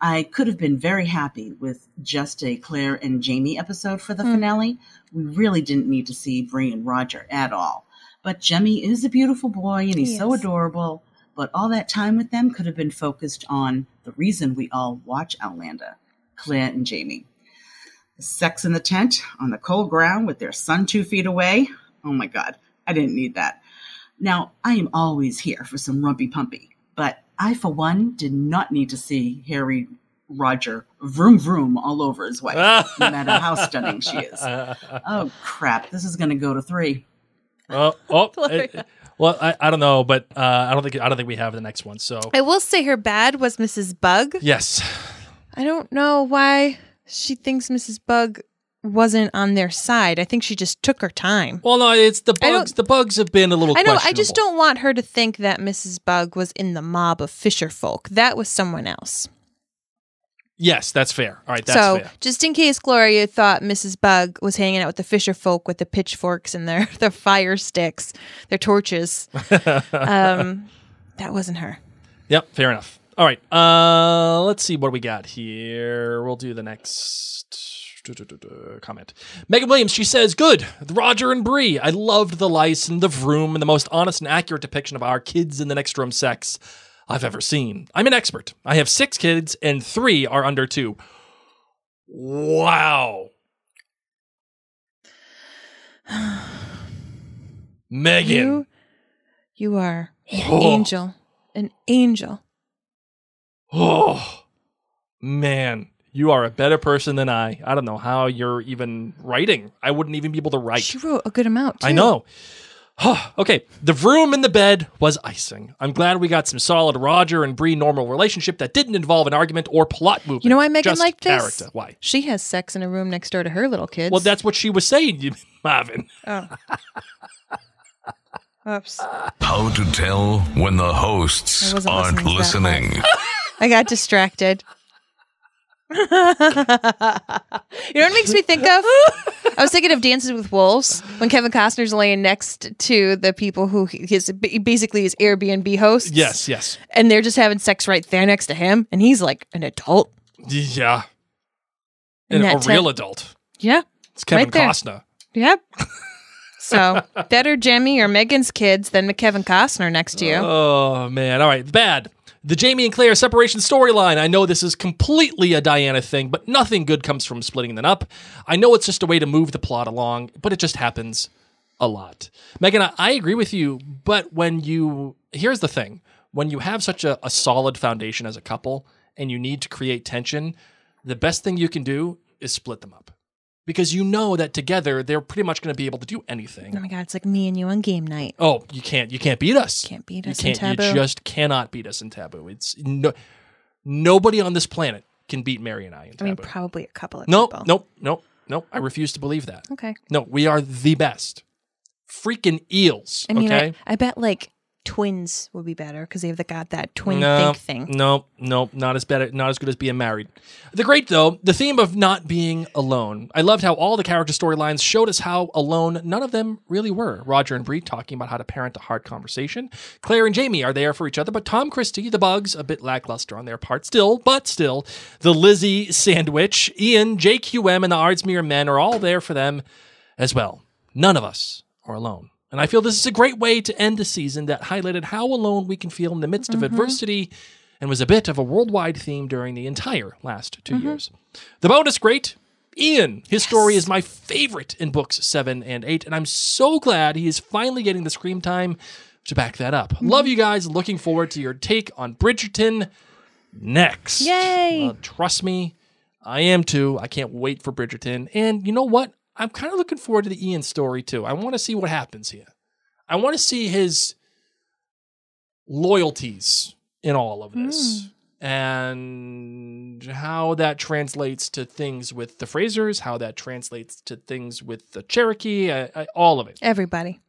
I could have been very happy with just a Claire and Jamie episode for the hmm. finale. We really didn't need to see Bree and Roger at all. But Jemmy is a beautiful boy and he's so adorable. But all that time with them could have been focused on the reason we all watch Outlander Claire and Jamie. The sex in the tent on the cold ground with their son two feet away. Oh my God, I didn't need that. Now, I am always here for some rumpy pumpy, but I, for one, did not need to see Harry Roger vroom vroom all over his wife, no matter how stunning she is. Oh crap, this is going to go to three. oh, oh, it- well, I, I don't know, but uh, I don't think I don't think we have the next one. So I will say her bad was Mrs. Bug. yes, I don't know why she thinks Mrs. Bug wasn't on their side. I think she just took her time. well, no, it's the bugs. The bugs have been a little. I know. I just don't want her to think that Mrs. Bug was in the mob of fisher folk. That was someone else. Yes, that's fair. All right, that's so, fair. just in case Gloria thought Mrs. Bug was hanging out with the fisher folk with the pitchforks and their their fire sticks, their torches, um, that wasn't her. Yep, fair enough. All right, uh, let's see what we got here. We'll do the next comment. Megan Williams, she says, "Good, Roger and Bree. I loved the lice and the vroom and the most honest and accurate depiction of our kids in the next room sex I've ever seen. I'm an expert. I have six kids and three are under two. Wow, Megan." You, you are an Oh. angel, an angel. Oh, man, you are a better person than I. I don't know how you're even writing. I wouldn't even be able to write. She wrote a good amount. Too. I know. okay, the room in the bed was icing. I'm glad we got some solid Roger and Bree normal relationship that didn't involve an argument or plot movement. You know why Megan just liked this? character. Why? She has sex in a room next door to her little kids. Well, that's what she was saying, you- Marvin. Oh. Oops. How to tell when the hosts aren't listening listening. I got distracted. you know what it makes me think of? I was thinking of Dances with Wolves when Kevin Costner's laying next to the people who his basically his Airbnb hosts. Yes, yes. And they're just having sex right there next to him, and he's like an adult. Yeah. And a real adult. Yeah. It's Kevin right. Costner. Yep. So better Jemmy or Megan's kids than Kevin Costner next to you. Oh man! All right, bad. The Jamie and Claire separation storyline. I know this is completely a Diana thing, but nothing good comes from splitting them up. I know it's just a way to move the plot along, but it just happens a lot. Megan, I, agree with you, but when you here's the thing: when you have such a, a solid foundation as a couple and you need to create tension, the best thing you can do is split them up. Because you know that together they're pretty much going to be able to do anything. Oh my god, it's like me and you on game night. Oh, you can't. You can't beat us. Can't beat us in can't. You just cannot beat us in taboo. It's no. Nobody on this planet can beat Mary and I in I taboo. mean, probably a couple of nope, people. nope, nope, nope. I refuse to believe that. Okay. No, we are the best. Freaking eels. I mean, okay. I, I bet like twins would be better because they've got that twin no, thing. No, no, not as better, not as good as being married. The great though, the theme of not being alone. I loved how all the character storylines showed us how alone none of them really were. Roger and Bree talking about how to parent a hard conversation. Claire and Jamie are there for each other, but Tom Christie, the Bugs, a bit lackluster on their part still, but still. The Lizzie sandwich, Ian, JQM, and the Ardsmuir men are all there for them as well. None of us are alone. And I feel this is a great way to end a season that highlighted how alone we can feel in the midst of mm-hmm. adversity and was a bit of a worldwide theme during the entire last 2 mm-hmm. years. The bonus great, Ian. His story is my favorite in books seven and eight, and I'm so glad he is finally getting the screen time to back that up. Mm-hmm. Love you guys. Looking forward to your take on Bridgerton next. Yay! Uh, trust me, I am too. I can't wait for Bridgerton. And you know what? I'm kind of looking forward to the Ian story too. I want to see what happens here. I want to see his loyalties in all of this mm. and how that translates to things with the Frasers, how that translates to things with the Cherokee, I, I, all of it. Everybody.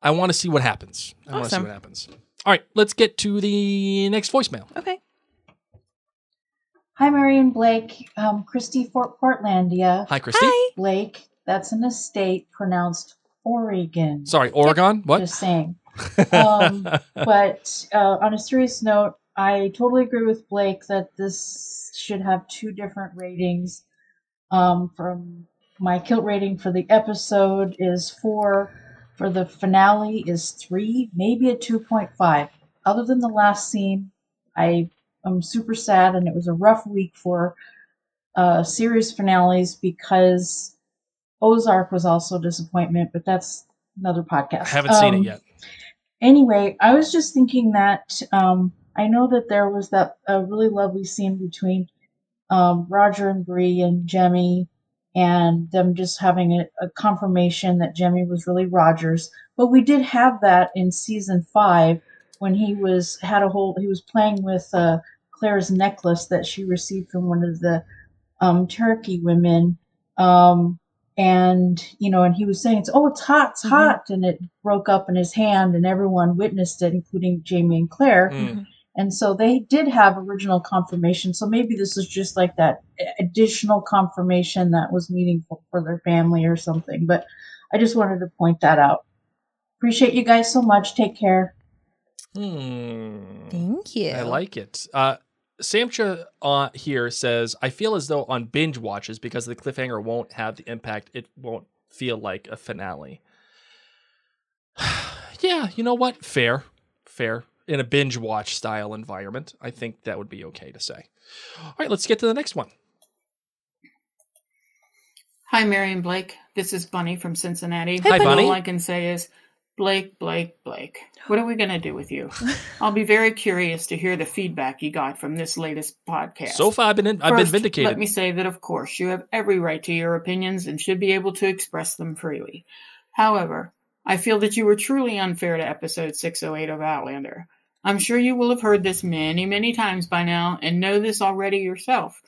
I want to see what happens. I want to see Awesome. what happens. All right, let's get to the next voicemail. Okay. Hi, Mary and Blake. Um, Christy Fort Portlandia. Hi, Christy. Blake, that's an estate pronounced Oregon. Sorry, Oregon. What? Just saying. Um, but uh, on a serious note, I totally agree with Blake that this should have two different ratings. Um, from my kilt rating for the episode is four, for the finale is three, maybe a two point five. Other than the last scene, I am super sad, and it was a rough week for uh, series finales because Ozark was also a disappointment, but that's another podcast. I haven't seen Um, it yet. Anyway, I was just thinking that um, I know that there was that a really lovely scene between um, Roger and Bree and Jemmy, and them just having a, a confirmation that Jemmy was really Roger's. But we did have that in season five when he was had a whole he was playing with uh, Claire's necklace that she received from one of the um, Cherokee women. Um, and you know, and he was saying, "It's oh, it's hot, it's hot," and it broke up in his hand, and everyone witnessed it, including Jamie and Claire. Mm. And so they did have original confirmation. So maybe this was just like that additional confirmation that was meaningful for their family or something. But I just wanted to point that out. Appreciate you guys so much. Take care. Hmm. Thank you. I like it. Uh, Samcha uh, here says, I feel as though on binge watches, because the cliffhanger won't have the impact, it won't feel like a finale. yeah, you know what? Fair. Fair. In a binge watch style environment, I think that would be okay to say. All right, let's get to the next one. Hi, Mary and Blake. This is Bunny from Cincinnati. Hi, Bunny. All I can say is, Blake, Blake, Blake. What are we going to do with you? I'll be very curious to hear the feedback you got from this latest podcast. So far, I've been in, I've been vindicated. Let me say that, of course, you have every right to your opinions and should be able to express them freely. However, I feel that you were truly unfair to episode 608 of Outlander. I'm sure you will have heard this many, many times by now and know this already yourself.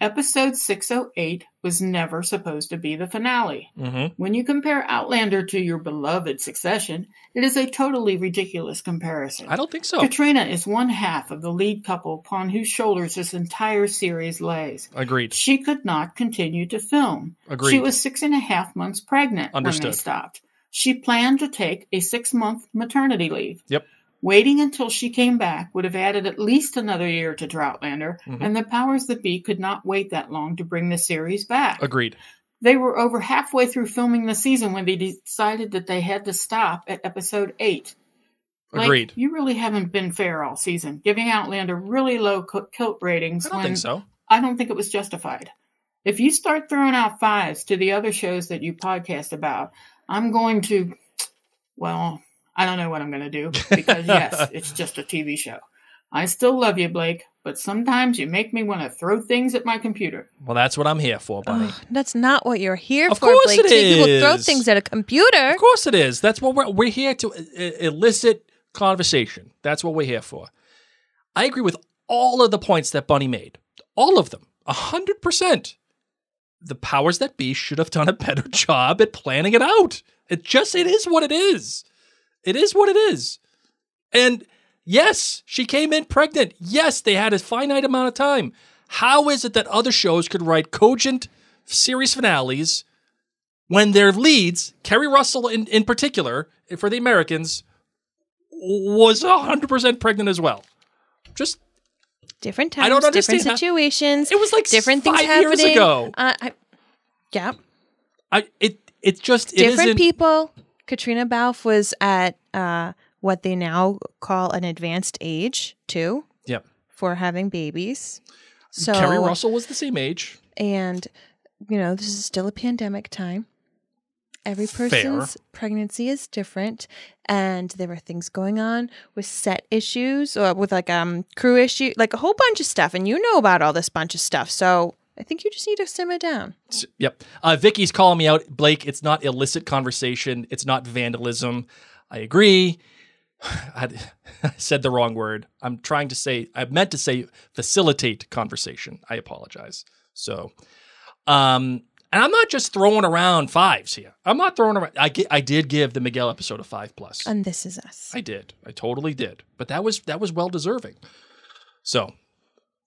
Episode 608 was never supposed to be the finale. Mm-hmm. When you compare Outlander to your beloved Succession, it is a totally ridiculous comparison. I don't think so. Caitríona is one half of the lead couple upon whose shoulders this entire series lays. Agreed. She could not continue to film. Agreed. She was six and a half months pregnant when they stopped. She planned to take a six month maternity leave. Yep. Waiting until she came back would have added at least another year to Droughtlander, Mhm. and the powers that be could not wait that long to bring the series back. Agreed. They were over halfway through filming the season when they decided that they had to stop at episode 8. Like, Agreed. you really haven't been fair all season, giving Outlander really low kilt ratings I don't when think so. I don't think it was justified. If you start throwing out fives to the other shows that you podcast about, I'm going to, well, I don't know what I'm going to do because, yes, it's just a TV show. I still love you, Blake, but sometimes you make me want to throw things at my computer. Well, that's what I'm here for, buddy. Ugh, that's not what you're here Of for, course Blake. it to make People throw things at a computer. Of course it is. That's what we're we're here to uh, elicit conversation. That's what we're here for. I agree with all of the points that Bunny made. All of them. A hundred percent. The powers that be should have done a better job at planning it out. It just it is what it is. It is what it is. And yes, she came in pregnant. Yes, they had a finite amount of time. How is it that other shows could write cogent series finales when their leads, Keri Russell in, in particular, for the Americans, was 100% pregnant as well? Just Different times, I don't different understand how- situations. It was like different things five years happening. ago. Uh, I, yeah, I it it just it different people. Caitríona Balfe was at uh, what they now call an advanced age too Yep. for having babies. So Keri Russell was the same age. and you know this is still a pandemic time. Every Fair. person's pregnancy is different, and there were things going on with set issues or with like um crew issue, like a whole bunch of stuff. And you know about all this bunch of stuff, so I think you just need to simmer down. Yep. Uh, Vicky's calling me out. Blake, it's not illicit conversation. It's not vandalism. I agree. I said the wrong word. I'm trying to say, I meant to say facilitate conversation. I apologize. So, um, and I'm not just throwing around fives here. I'm not throwing around. I, I did give the Miguel episode a five plus. And this is us. I did. I totally did. But that was that was well deserving. So,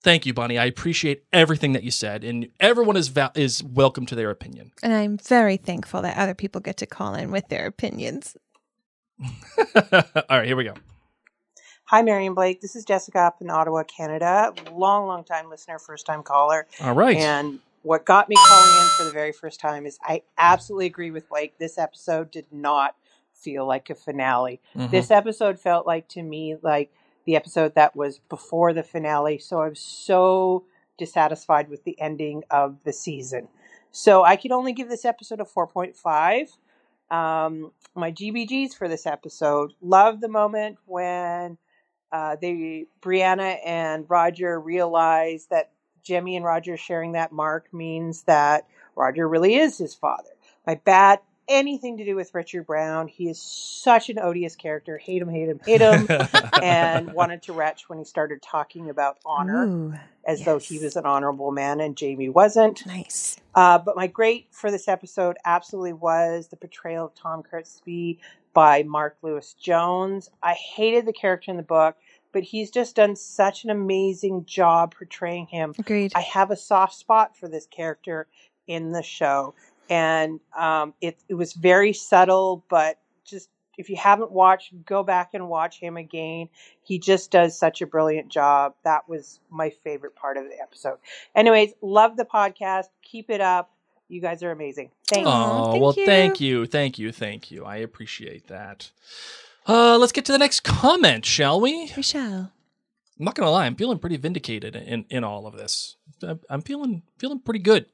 thank you, Bonnie. I appreciate everything that you said, and everyone is va- is welcome to their opinion. And I'm very thankful that other people get to call in with their opinions. All right, here we go. Hi, Mary and Blake. This is Jessica up in Ottawa, Canada. Long, long time listener, first time caller. All right. And what got me calling in for the very first time is I absolutely agree with Blake. This episode did not feel like a finale. Mhm. This episode felt like to me like the episode that was before the finale. So I was so dissatisfied with the ending of the season. So I could only give this episode a 4.5. Um, my GBGs for this episode love the moment when uh, they Brianna and Roger realize that Jimmy and Roger sharing that mark means that Roger really is his father. My bad anything to do with Richard Brown. He is such an odious character. Hate him, hate him, hate him. and wanted to retch when he started talking about honor Ooh, as though he was an honorable man and Jamie wasn't. Nice. Uh, but my great for this episode absolutely was the portrayal of Tom Christie by Mark Lewis Jones. I hated the character in the book, but he's just done such an amazing job portraying him. Agreed. I have a soft spot for this character in the show, and um, it it was very subtle, but just if you haven't watched, go back and watch him again. He just does such a brilliant job. That was my favorite part of the episode. Anyways, love the podcast. Keep it up. You guys are amazing. Thanks. Oh, well, thank you. Thank you. Thank you. I appreciate that. Uh, let's get to the next comment, shall we? We shall. I'm not gonna lie, I'm feeling pretty vindicated in, in all of this. I'm- I'm feeling feeling pretty good.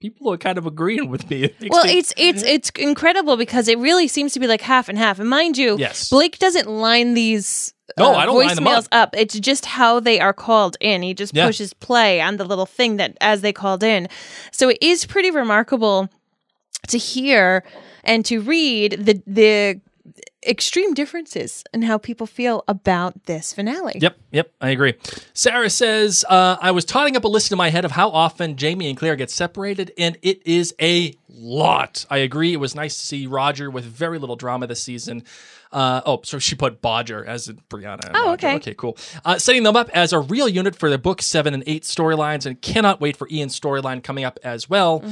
People are kind of agreeing with me. It Well, me- it's it's it's incredible because it really seems to be like half and half. And mind you, Yes. Blake doesn't line these No, uh, I don't voicemails up. It's just how they are called in. He just Yeah. pushes play on the little thing that as they called in. So it is pretty remarkable to hear and to read the the extreme differences in how people feel about this finale. Yep, yep, I agree. Sarah says, uh, I was totting up a list in my head of how often Jamie and Claire get separated, and it is a lot. I agree. It was nice to see Roger with very little drama this season. Uh, oh, so she put Bodger as in Brianna. Oh, okay. Okay, cool. Uh, setting them up as a real unit for the book seven and eight storylines, and cannot wait for Ian's storyline coming up as well.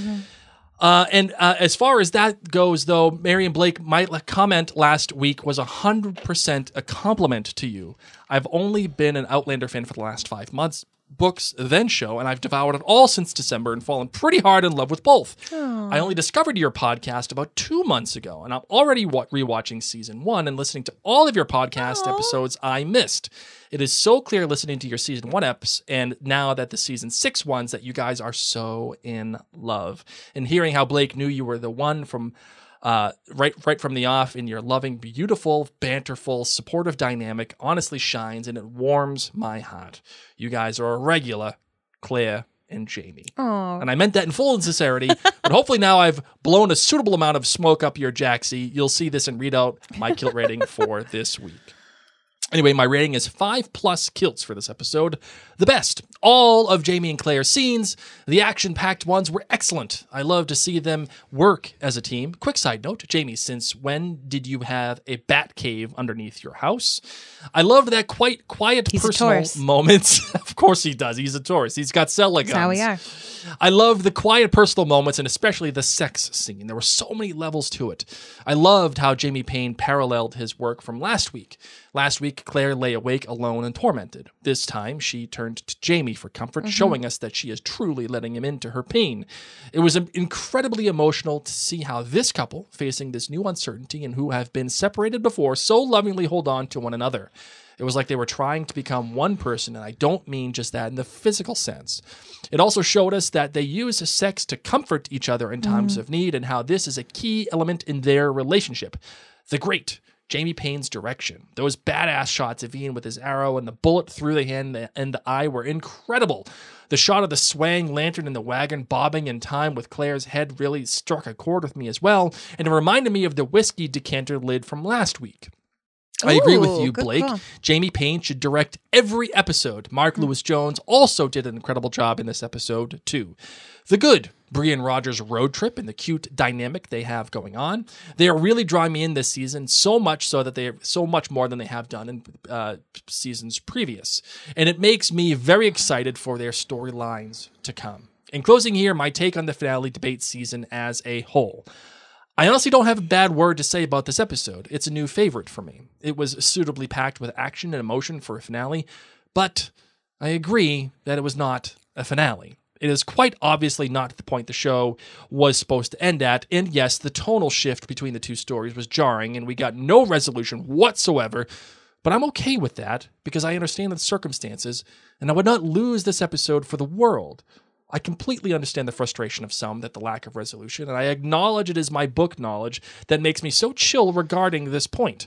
Uh, and uh, as far as that goes, though, Mary and Blake, my comment last week was 100% a compliment to you. I've only been an Outlander fan for the last five months, books, then show, and I've devoured it all since December and fallen pretty hard in love with both. I only discovered your podcast about two months ago, and I'm already wa- rewatching season one and listening to all of your podcast episodes I missed. It is so clear listening to your season one eps and now that the season six ones that you guys are so in love. And hearing how Blake knew you were the one from uh, right right from the off in your loving, beautiful, banterful, supportive dynamic honestly shines and it warms my heart. You guys are a regular, Claire and Jamie. Aw. And I meant that in full sincerity. but hopefully now I've blown a suitable amount of smoke up your jacksie. You'll see this and read out my kilt rating for this week. Anyway, my rating is five plus kilts for this episode. The best. All of Jamie and Claire's scenes, the action packed ones, were excellent. I love to see them work as a team. Quick side note Jamie, since when did you have a bat cave underneath your house? I loved that quite quiet He's personal moments. of course he does. He's a Taurus. He's got Cella That's how we are. I love the quiet personal moments and especially the sex scene. There were so many levels to it. I loved how Jamie Payne paralleled his work from last week. Last week, Claire lay awake alone and tormented. This time, she turned to Jamie for comfort, Mhm. showing us that she is truly letting him into her pain. It was um, incredibly emotional to see how this couple, facing this new uncertainty and who have been separated before, so lovingly hold on to one another. It was like they were trying to become one person, and I don't mean just that in the physical sense. It also showed us that they use sex to comfort each other in times Mhm. of need, and how this is a key element in their relationship. The great Jamie Payne's direction. Those badass shots of Ian with his arrow and the bullet through the hand and the eye were incredible. The shot of the swaying lantern in the wagon bobbing in time with Claire's head really struck a chord with me as well, and it reminded me of the whiskey decanter lid from last week. I agree with you, Blake. call. Jamie Payne should direct every episode. Mark hmm. Lewis Jones also did an incredible job in this episode, too. The good, Brian Rogers road trip and the cute dynamic they have going on. They are really drawing me in this season, so much so that they are so much more than they have done in uh, seasons previous. And it makes me very excited for their storylines to come. In closing here, my take on the finale debate season as a whole. I honestly don't have a bad word to say about this episode. It's a new favorite for me. It was suitably packed with action and emotion for a finale, but I agree that it was not a finale. It is quite obviously not the point the show was supposed to end at, and yes, the tonal shift between the two stories was jarring, and we got no resolution whatsoever. But I'm okay with that because I understand the circumstances, and I would not lose this episode for the world. I completely understand the frustration of some that the lack of resolution, and I acknowledge it is my book knowledge that makes me so chill regarding this point.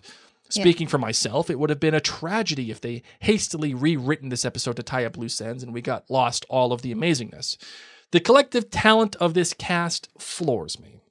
Yeah. Speaking for myself, it would have been a tragedy if they hastily rewritten this episode to tie up loose ends and we got lost all of the amazingness. The collective talent of this cast floors me.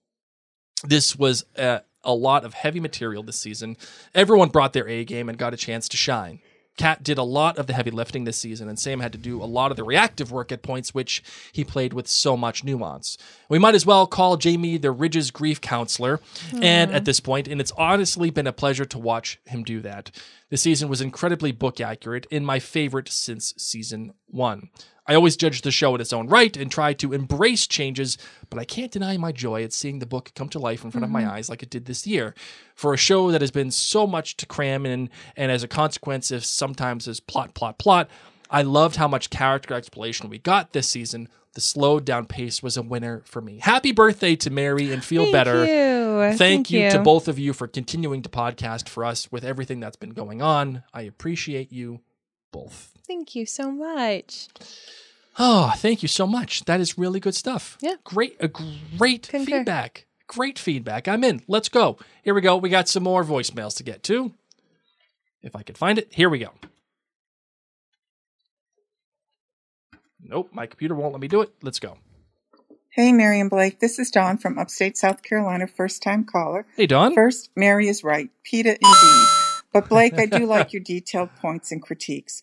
This was a, a lot of heavy material this season. Everyone brought their A game and got a chance to shine. Kat did a lot of the heavy lifting this season, and Sam had to do a lot of the reactive work at points, which he played with so much nuance. We might as well call Jamie the Ridges grief counselor, and at this point, and it's honestly been a pleasure to watch him do that. The season was incredibly book accurate, and my favorite since season one. I always judge the show in its own right and try to embrace changes, but I can't deny my joy at seeing the book come to life in front of Mhm. my eyes like it did this year. For a show that has been so much to cram in, and as a consequence, if sometimes is plot, plot, plot, I loved how much character exploration we got this season. The slowed down pace was a winner for me. Happy birthday to Mary and feel Thank better. you. Thank, Thank you to both of you for continuing to podcast for us with everything that's been going on. I appreciate you both. Thank you so much. Oh, thank you so much. That is really good stuff. Yeah. Great, a great Concur. feedback. Great feedback. I'm in. Let's go. Here we go. We got some more voicemails to get to. If I could find it, here we go. Nope, my computer won't let me do it. Let's go. Hey, Mary and Blake. This is Dawn from upstate South Carolina, first time caller. Hey, Dawn. First, Mary is right. PETA indeed. But Blake, I do like your detailed points and critiques.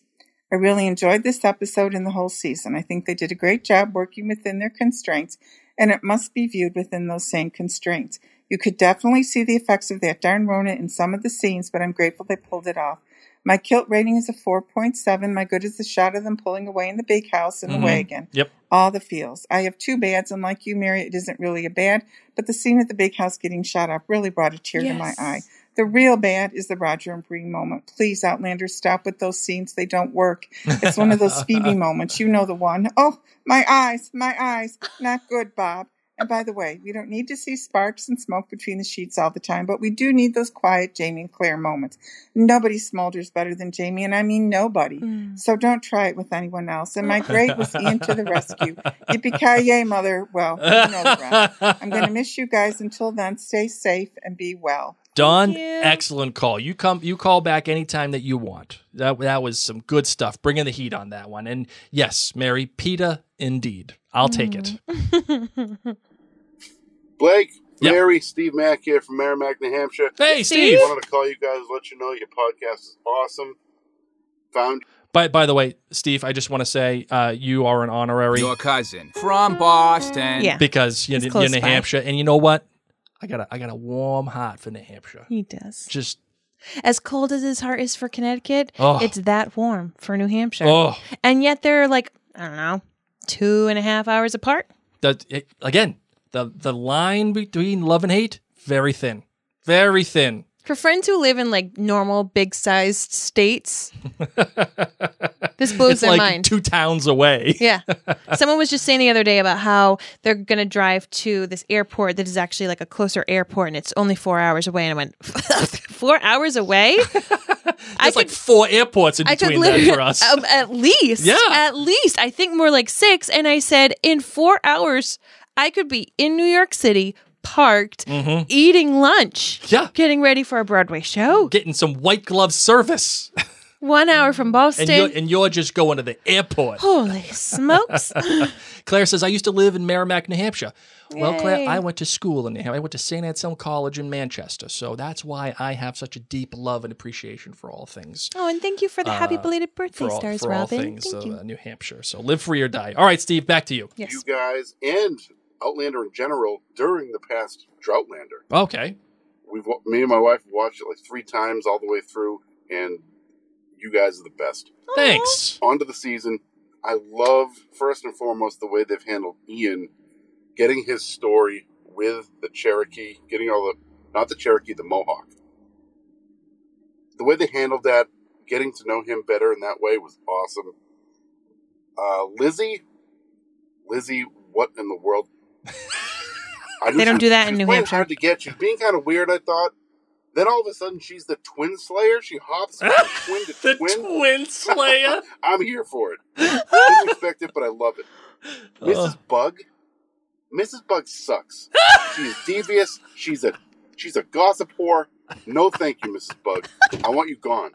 I really enjoyed this episode and the whole season. I think they did a great job working within their constraints, and it must be viewed within those same constraints. You could definitely see the effects of that darn Rona in some of the scenes, but I'm grateful they pulled it off. My kilt rating is a 4.7. My good is the shot of them pulling away in the big house in Mhm. the wagon. Yep. All the feels. I have two bads, and like you, Mary, it isn't really a bad, but the scene at the big house getting shot up really brought a tear to my eye. The real bad is the Roger and Bree moment. Please, Outlander, stop with those scenes. They don't work. It's one of those Phoebe moments. You know the one. Oh, my eyes, my eyes. Not good, Bob. And by the way, we don't need to see sparks and smoke between the sheets all the time, but we do need those quiet Jamie and Claire moments. Nobody smolders better than Jamie, and I mean nobody. Mm. So don't try it with anyone else. And my grade was Ian to the rescue. Yippee-ki-yay, mother. Well, you know the rest. I'm going to miss you guys. Until then, stay safe and be well. Dawn, excellent call. You come, you call back anytime that you want. That that was some good stuff. Bringing the heat on that one. And yes, Mary, PETA, indeed. I'll take it. Blake, Mary, Steve Mack here from Merrimack, New Hampshire. Hey, Steve. I Wanted to call you guys, let you know your podcast is awesome. Found By by the way, Steve, I just want to say uh, you are an honorary Your cousin from Boston. Yeah. because you're, He's you're New by. Hampshire, and you know what? I got a I got a warm heart for New Hampshire. He does. Just As cold as his heart is for Connecticut, Oh. it's that warm for New Hampshire. Oh. And yet they're like, I don't know, two and a half hours apart. the it, again the the line between love and hate very thin, very thin. For friends who live in like normal big sized states, this blows it's their like mind. two towns away. Yeah. Someone was just saying the other day about how they're going to drive to this airport that is actually like a closer airport and it's only four hours away. And I went, four hours away? There's like four airports in between for us. um, at least, Yeah. at least, I think more like six. And I said, in four hours, I could be in New York City, parked, Mhm. eating lunch, Yeah. getting ready for a Broadway show. Getting some white glove service, One hour from Boston. and you're, and you're just going to the airport. Holy smokes! Claire says, I used to live in Merrimack, New Hampshire. Well, Claire, I went to school in New Hampshire. I went to St. Anselm College in Manchester. So that's why I have such a deep love and appreciation for all things. oh, and thank you for the happy uh, belated birthday for all, stars, for all Robin. things thank uh, you. New Hampshire. So live free or die. All right, Steve, back to you. Yes. you guys and Outlander in general during the past Droughtlander. Okay. We've me and my wife watched it like three times all the way through, and you guys are the best. Thanks. On to the season. I love first and foremost the way they've handled Ian getting his story with the Cherokee, getting all the not the Cherokee, the Mohawk. The way they handled that, getting to know him better in that way was awesome. Uh, Lizzie, Lizzie, what in the world? I They she don't do that in was New playing Hampshire. Hard to get. She was being kind of weird. I thought. Then all of a sudden, she's the twin slayer. She hops from twin to The twin. twin slayer. I'm here for it. Didn't expect it, but I love it. Mrs. Uh. Bug. Mrs. Bug sucks. She's devious. She's a she's a gossip whore. No, thank you, Mrs. Bug. I want you gone.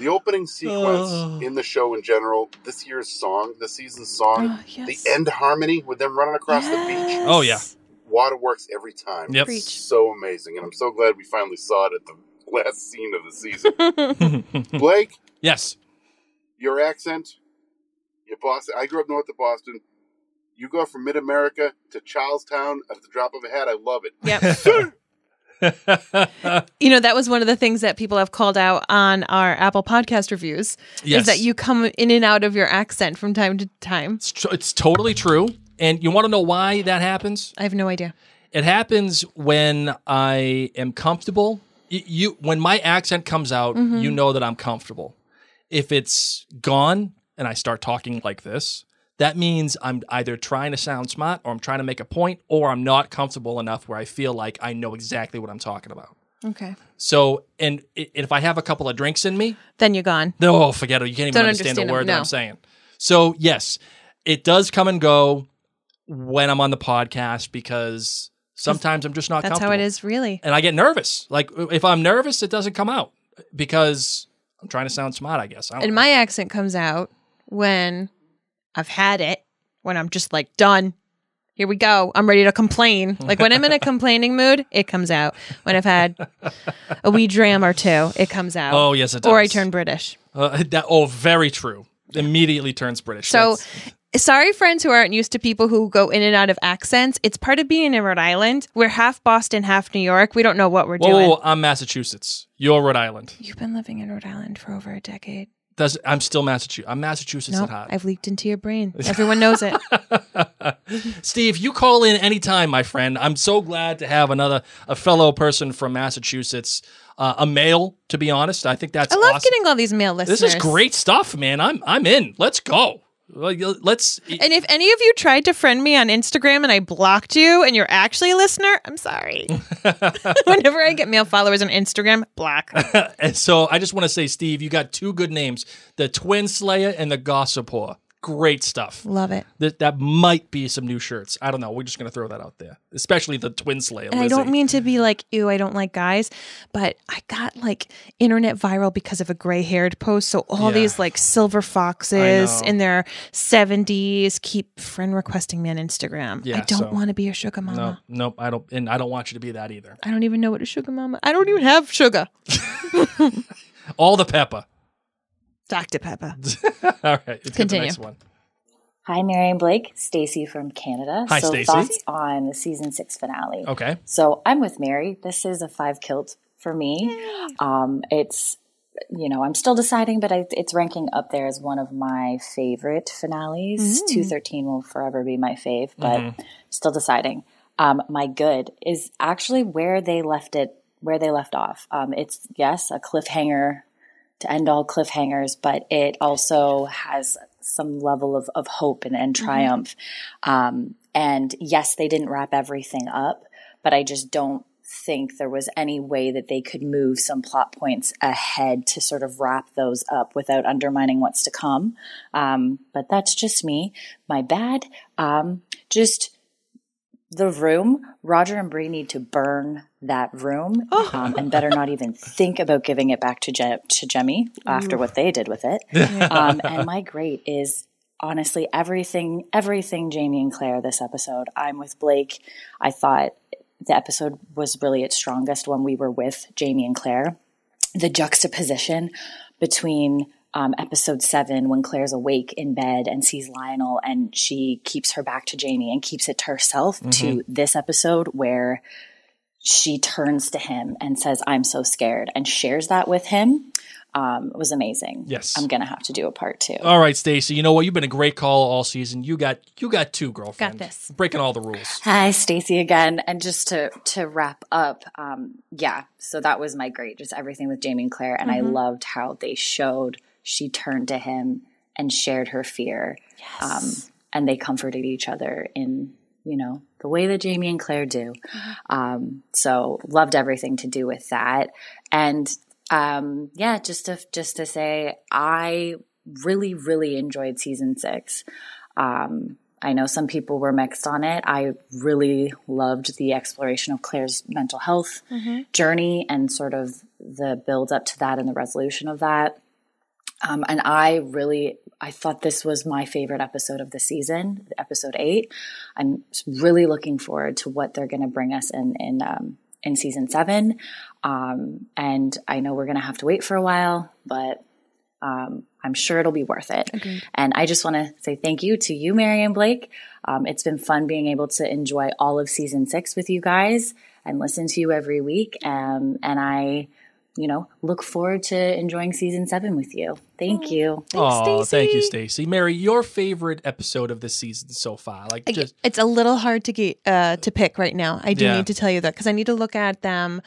The opening sequence Oh. in the show in general, this year's song, the season's song, Oh, yes. the end harmony with them running across the beach. Oh, yeah. Waterworks every time. Yep. It's so amazing, and I'm so glad we finally saw it at the last scene of the season. Blake, yes. your accent, your Boston. I grew up north of Boston. You go from Mid America to Charlestown at the drop of a hat. I love it. Yep. You know, that was one of the things that people have called out on our Apple podcast reviews Yes. is that you come in and out of your accent from time to time. It's, tr- it's totally true. And you want to know why that happens? I have no idea. It happens when I am comfortable. You, when my accent comes out, Mhm. you know that I'm comfortable. If it's gone and I start talking like this, that means I'm either trying to sound smart or I'm trying to make a point or I'm not comfortable enough where I feel like I know exactly what I'm talking about. Okay. So, and if I have a couple of drinks in me, Then you're gone. no, forget it. You can't even Don't understand, understand the word them, that. I'm saying. So, yes, it does come and go when I'm on the podcast because sometimes I'm just not That's how it is, really. And I get nervous. Like, if I'm nervous, it doesn't come out because I'm trying to sound smart, I guess. I And know. my accent comes out when I've had it when I'm just like done. Here we go. I'm ready to complain. Like when I'm in a complaining mood, it comes out. When I've had a wee dram or two, it comes out. Oh, yes, it does. Or I turn British. Uh, that, oh, very true. Immediately turns British. So, That's- sorry, friends who aren't used to people who go in and out of accents. It's part of being in Rhode Island. We're half Boston, half New York. We don't know what we're whoa, doing. whoa, I'm Massachusetts. You're Rhode Island. You've been living in Rhode Island for over a decade. Does I'm still Massachusetts. I'm Massachusetts No, at heart. I've leaked into your brain. Everyone knows it. Steve, you call in anytime, my friend. I'm so glad to have another a fellow person from Massachusetts, uh, a male. To be honest, I think that's I love awesome. getting all these male listeners. This is great stuff, man. I'm I'm in. Let's go. Like, Let's. And if any of you tried to friend me on Instagram and I blocked you and you're actually a listener, I'm sorry. Whenever I get male followers on Instagram, block. and so I just want to say, Steve, you got two good names: the Twin Slayer and the Gossipor. Great stuff. Love it. That that might be some new shirts. I don't know. We're just gonna throw that out there, especially the Twin Slayer. And I don't mean to be like, ew, I don't like guys, but I got like internet viral because of a gray haired post. So all Yeah. these like silver foxes in their 70s keep friend requesting me on Instagram. I don't so- want to be a sugar mama. No, nope. I don't, and I don't want you to be that either. I don't even know what a sugar mama. I don't even have sugar. All the pepper. Dr. Pepper. All right, let's get the Continue. next one. Hi, Mary and Blake. Stacy from Canada. Hi, so Stacey. thoughts on the season six finale. Okay. So I'm with Mary. This is a five kilt for me. Um, it's you know I'm still deciding, but I, it's ranking up there as one of my favorite finales. Mm. Two thirteen will forever be my fave, but Mhm. still deciding. Um, my good is actually where they left it, where they left off. Um, it's yes, a cliffhanger to end all cliffhangers, but it also has some level of, of hope and, and Mhm. triumph. Um, and yes, they didn't wrap everything up, but I just don't think there was any way that they could move some plot points ahead to sort of wrap those up without undermining what's to come. Um, but that's just me. My bad. Um, just the room. Roger and Bree need to burn that room, um, and better not even think about giving it back to Je- to Jemmy after what they did with it. um, and my great is honestly everything, everything Jamie and Claire this episode. I'm with Blake. I thought the episode was really its strongest when we were with Jamie and Claire. The juxtaposition between um, episode seven when Claire's awake in bed and sees Lionel and she keeps her back to Jamie and keeps it to herself to Mhm. this episode where she turns to him and says, I'm so scared and shares that with him um, was amazing. Yes. I'm going to have to do a part two. All right, Stacy. You know what? You've been a great call all season. You got you got two, girlfriend. Got this. Breaking all the rules. Hi, Stacy again. And just to to wrap up, um, yeah. So that was my great, just everything with Jamie and Claire, and I Mhm. loved how they showed she turned to him and shared her fear, um, and they comforted each other in you know the way that Jamie and Claire do. Um, so loved everything to do with that, and um, yeah, just to just to say, I really really enjoyed season six. Um, I know some people were mixed on it. I really loved the exploration of Claire's mental health Mhm. journey and sort of the build up to that and the resolution of that. Um, and I really, I thought this was my favorite episode of the season, episode eight. I'm really looking forward to what they're going to bring us in in um, in season seven. Um, and I know we're going to have to wait for a while, but um, I'm sure it'll be worth it. Agreed. And I just want to say thank you to you, Mary and Blake. Um, it's been fun being able to enjoy all of season six with you guys and listen to you every week. Um, and I, you know, look forward to enjoying season seven with you. Thank you. Oh, thank you, Stacy. Mary, your favorite episode of this season so far? Like I- just it's a little hard to get uh, to pick right now. I do Yeah. need to tell you that because I need to look at them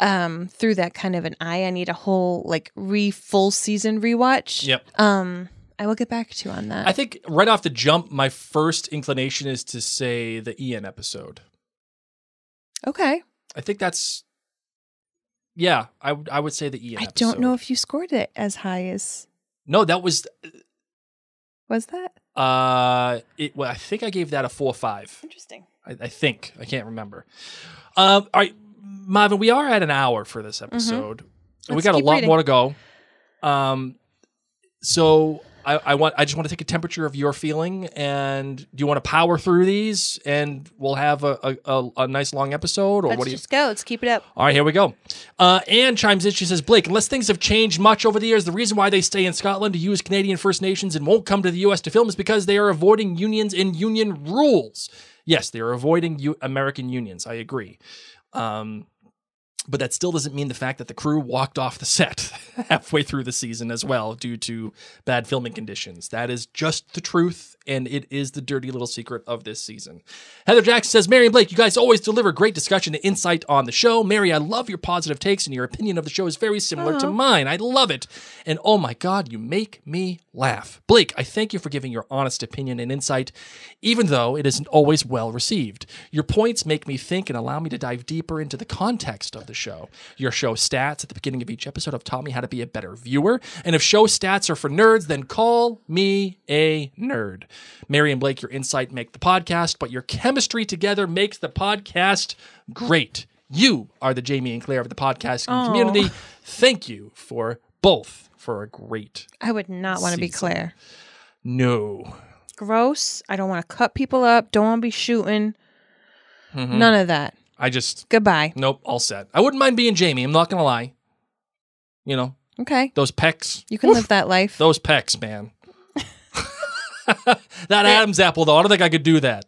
um, through that kind of an eye. I need a whole like re full season rewatch. Yep. Um, I will get back to you on that. I think right off the jump, my first inclination is to say the Ian episode. okay. I think that's yeah. I would I would say the Ian. I episode. don't know if you scored it as high as No, that was was that. uh. It. Well, I think I gave that a four or five. Interesting. I, I think I can't remember. Um. All right, Marvin. We are at an hour for this episode. We Mm-hmm. Let's got a lot reading. more to go. Um. So I, I want. I just want to take a temperature of your feeling, and do you want to power through these, and we'll have a a, a, nice long episode, or Let's what do you? just go. Let's keep it up. All right, here we go. Uh, Anne chimes in. She says, Blake, unless things have changed much over the years, the reason why they stay in Scotland to use Canadian First Nations and won't come to the U.S. to film is because they are avoiding unions and union rules. Yes, they are avoiding U- American unions. I agree. Um, but that still doesn't mean the fact that the crew walked off the set halfway through the season as well due to bad filming conditions. That is just the truth, and it is the dirty little secret of this season. Heather Jackson says, Mary and Blake, you guys always deliver great discussion and insight on the show. Mary, I love your positive takes, and your opinion of the show is very similar to mine. I love it. And oh my God, you make me laugh. Blake, I thank you for giving your honest opinion and insight, even though it isn't always well received. Your points make me think and allow me to dive deeper into the context of the show. Your show stats at the beginning of each episode have taught me how to be a better viewer. And if show stats are for nerds, then call me a nerd. Mary and Blake, your insight make the podcast, but your chemistry together makes the podcast great. You are the Jamie and Claire of the podcasting Aw. community. Thank you for both for a great I would not want to be Claire. no. Gross. I don't want to cut people up. Don't want to be shooting. Mhm. None of that. I just Goodbye. nope, all set. I wouldn't mind being Jamie. I'm not gonna lie. You know Okay. those pecs. You can live that life. Those pecs, man. that Adam's apple, though. I don't think I could do that.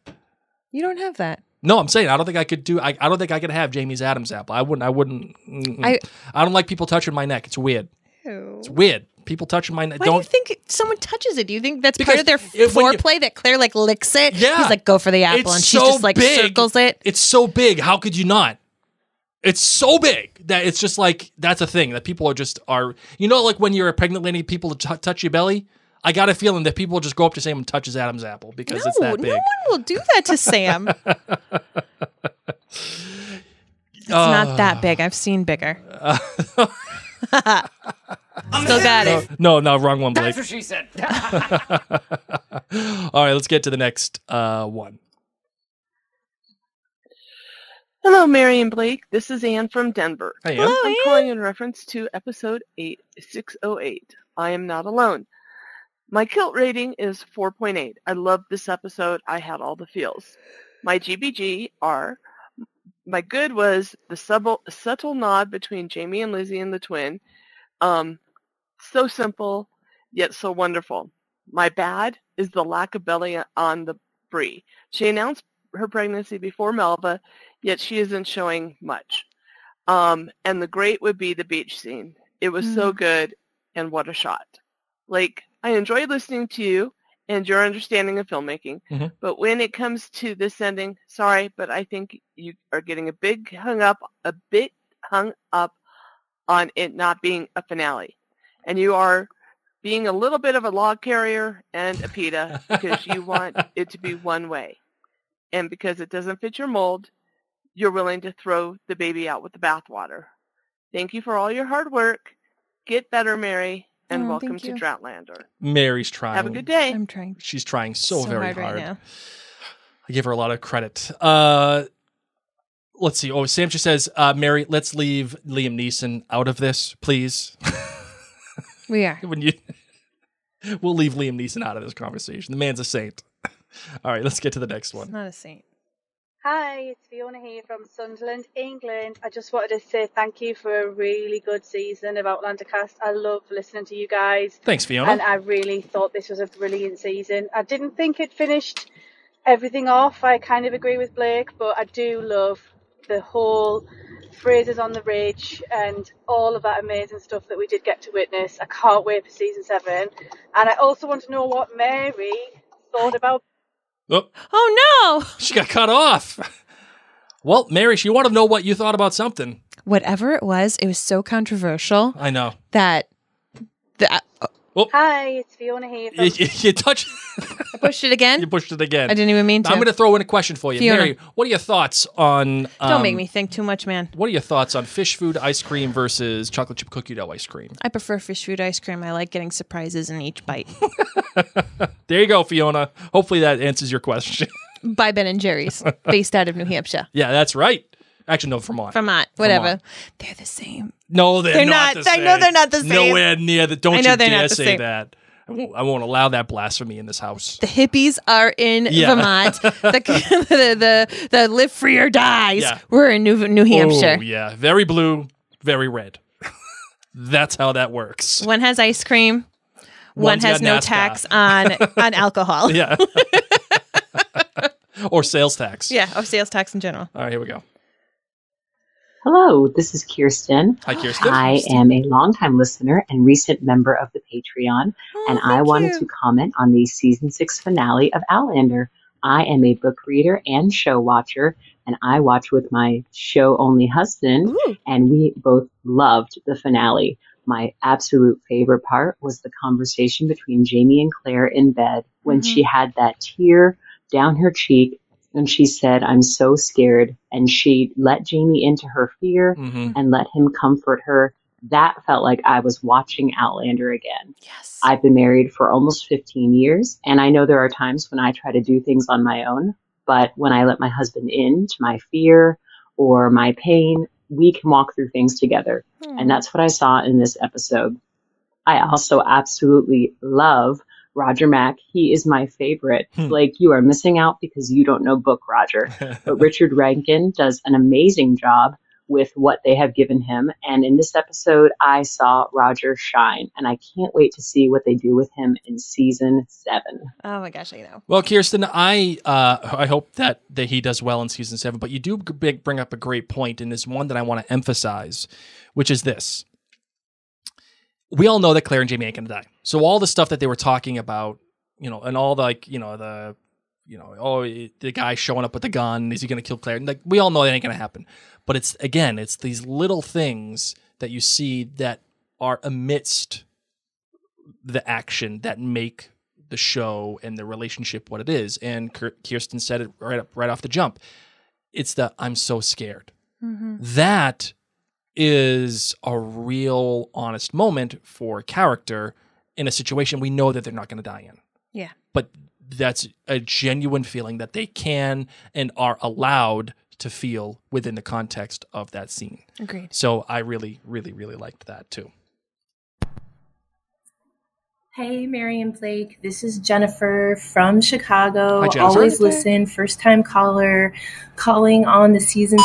You don't have that. No, I'm saying I don't think I could do. I, I don't think I could have Jamie's Adam's apple. I wouldn't. I wouldn't. mm-mm. I- I don't like people touching my neck. It's weird. It's weird. People touching my neck. Why do you Don't. think someone touches it? Do you think that's Because part of their when you- foreplay that Claire like licks it? Yeah. He's like, go for the apple, and she just like circles it. It's so big. How could you not? It's so big that it's just like that's a thing that people are just are. You know, like when you're a pregnant lady, people t- touch your belly. I got a feeling that people will just go up to Sam and touch touches Adam's apple because it's that big. no one will do that to Sam. it's not that big. I've seen bigger. Still got it. No, no, wrong one, Blake. That's what she said. All right, let's get to the next uh, one. Hello, Mary and Blake. This is Anne from Denver. Hey, Ann. Hello, I'm Ann. calling in reference to episode 8608. I am not alone. My kilt rating is 4.8. I loved this episode. I had all the feels. My GBG are my good was the subtle, subtle nod between Jamie and Lizzie and the twin. Um, so simple, yet so wonderful. My bad is the lack of belly on the Bree. She announced her pregnancy before Malva, yet she isn't showing much. Um, and the great would be the beach scene. It was so good, and what a shot. Like, I enjoyed listening to you and your understanding of filmmaking, Mhm. but when it comes to this ending, sorry, but I think you are getting a big hung up, a bit hung up on it not being a finale. And you are being a little bit of a log carrier and a PETA because you want it to be one way. And because it doesn't fit your mold, you're willing to throw the baby out with the bathwater. Thank you for all your hard work. Get better, Mary, and Oh, welcome to you. Droughtlander. Mary's trying. Have a good day. I'm trying. She's trying so, So very hard hard. right. I give her a lot of credit. Uh, let's see. Oh, Sam just says, uh, Mary, let's leave Liam Neeson out of this, please. We are. when you, we'll leave Liam Neeson out of this conversation. The man's a saint. All right, let's get to the next one. Not a saint. Hi, it's Fiona here from Sunderland, England. I just wanted to say thank you for a really good season of Outlander Cast. I love listening to you guys. Thanks, Fiona. And I really thought this was a brilliant season. I didn't think it finished everything off. I kind of agree with Blake, but I do love the whole Frasers on the ridge and all of that amazing stuff that we did get to witness. I can't wait for season seven. And I also want to know what Mary thought about Oh, Oh no! she got cut off. Well, Mary, she wanted to know what you thought about something. Whatever it was, it was so controversial I know. that that Hi, it's Fiona here from You, you, you touched. I pushed it again. You pushed it again. I didn't even mean to. I'm going to throw in a question for you, Fiona. Mary. What are your thoughts on? Don't make um, me think too much, man. What are your thoughts on fish food ice cream versus chocolate chip cookie dough ice cream? I prefer fish food ice cream. I like getting surprises in each bite. There you go, Fiona. Hopefully that answers your question. By Ben and Jerry's, based out of New Hampshire. yeah, that's right. Actually, no, Vermont. Vermont, whatever. Vermont. They're the same. No, they're, They're not. not- the I know they're not the same. Nowhere near the. Don't I know you they're dare not the say same. that. won't, I won't allow that blasphemy in this house. The hippies are in Yeah. Vermont. The, the the the live free or dies. Yeah. We're in New New Hampshire. Oh, yeah. Very blue, very red. That's how that works. One has ice cream. One One's has got no NASCAR. tax on on alcohol. Yeah. or sales tax. yeah, or sales tax in general. All right, here we go. Hello, this is Kirsten. Hi, Kirsten. I am a longtime listener and recent member of the Patreon, and I wanted to comment on the season six finale of Outlander. I am a book reader and show watcher, and I watch with my show only husband, and we both loved the finale. My absolute favorite part was the conversation between Jamie and Claire in bed when Mhm. she had that tear down her cheek and she said, I'm so scared. And she let Jamie into her fear Mm-hmm. and let him comfort her. That felt like I was watching Outlander again. Yes. I've been married for almost 15 years, and I know there are times when I try to do things on my own, but when I let my husband in to my fear or my pain, we can walk through things together. And that's what I saw in this episode. I also absolutely love Roger Mac. He is my favorite. Like you are missing out because you don't know book Roger. but Richard Rankin does an amazing job with what they have given him. And in this episode, I saw Roger shine, and I can't wait to see what they do with him in season seven. Oh my gosh, I know. Well, Kirsten, I uh, I hope that, that he does well in season seven. But you do bring up a great point, and is one that I want to emphasize, which is this: we all know that Claire and Jamie ain't gonna die. So all the stuff that they were talking about, you know, and all the like, you know, the you know, oh, the guy showing up with the gun, is he gonna kill Claire? Like we all know that ain't gonna happen. But it's again, it's these little things that you see that are amidst the action that make the show and the relationship what it is. And Kirsten said it right up, right off the jump. It's the I'm so scared. Mm-hmm. That is a real honest moment for character in a situation we know that they're not going to die in. Yeah. But that's a genuine feeling that they can and are allowed to feel within the context of that scene. Agreed. So I really, really, really liked that too. Hey, Mary and Blake. This is Jennifer from Chicago. Hi, Jennifer. Always listen, first time caller, calling on the season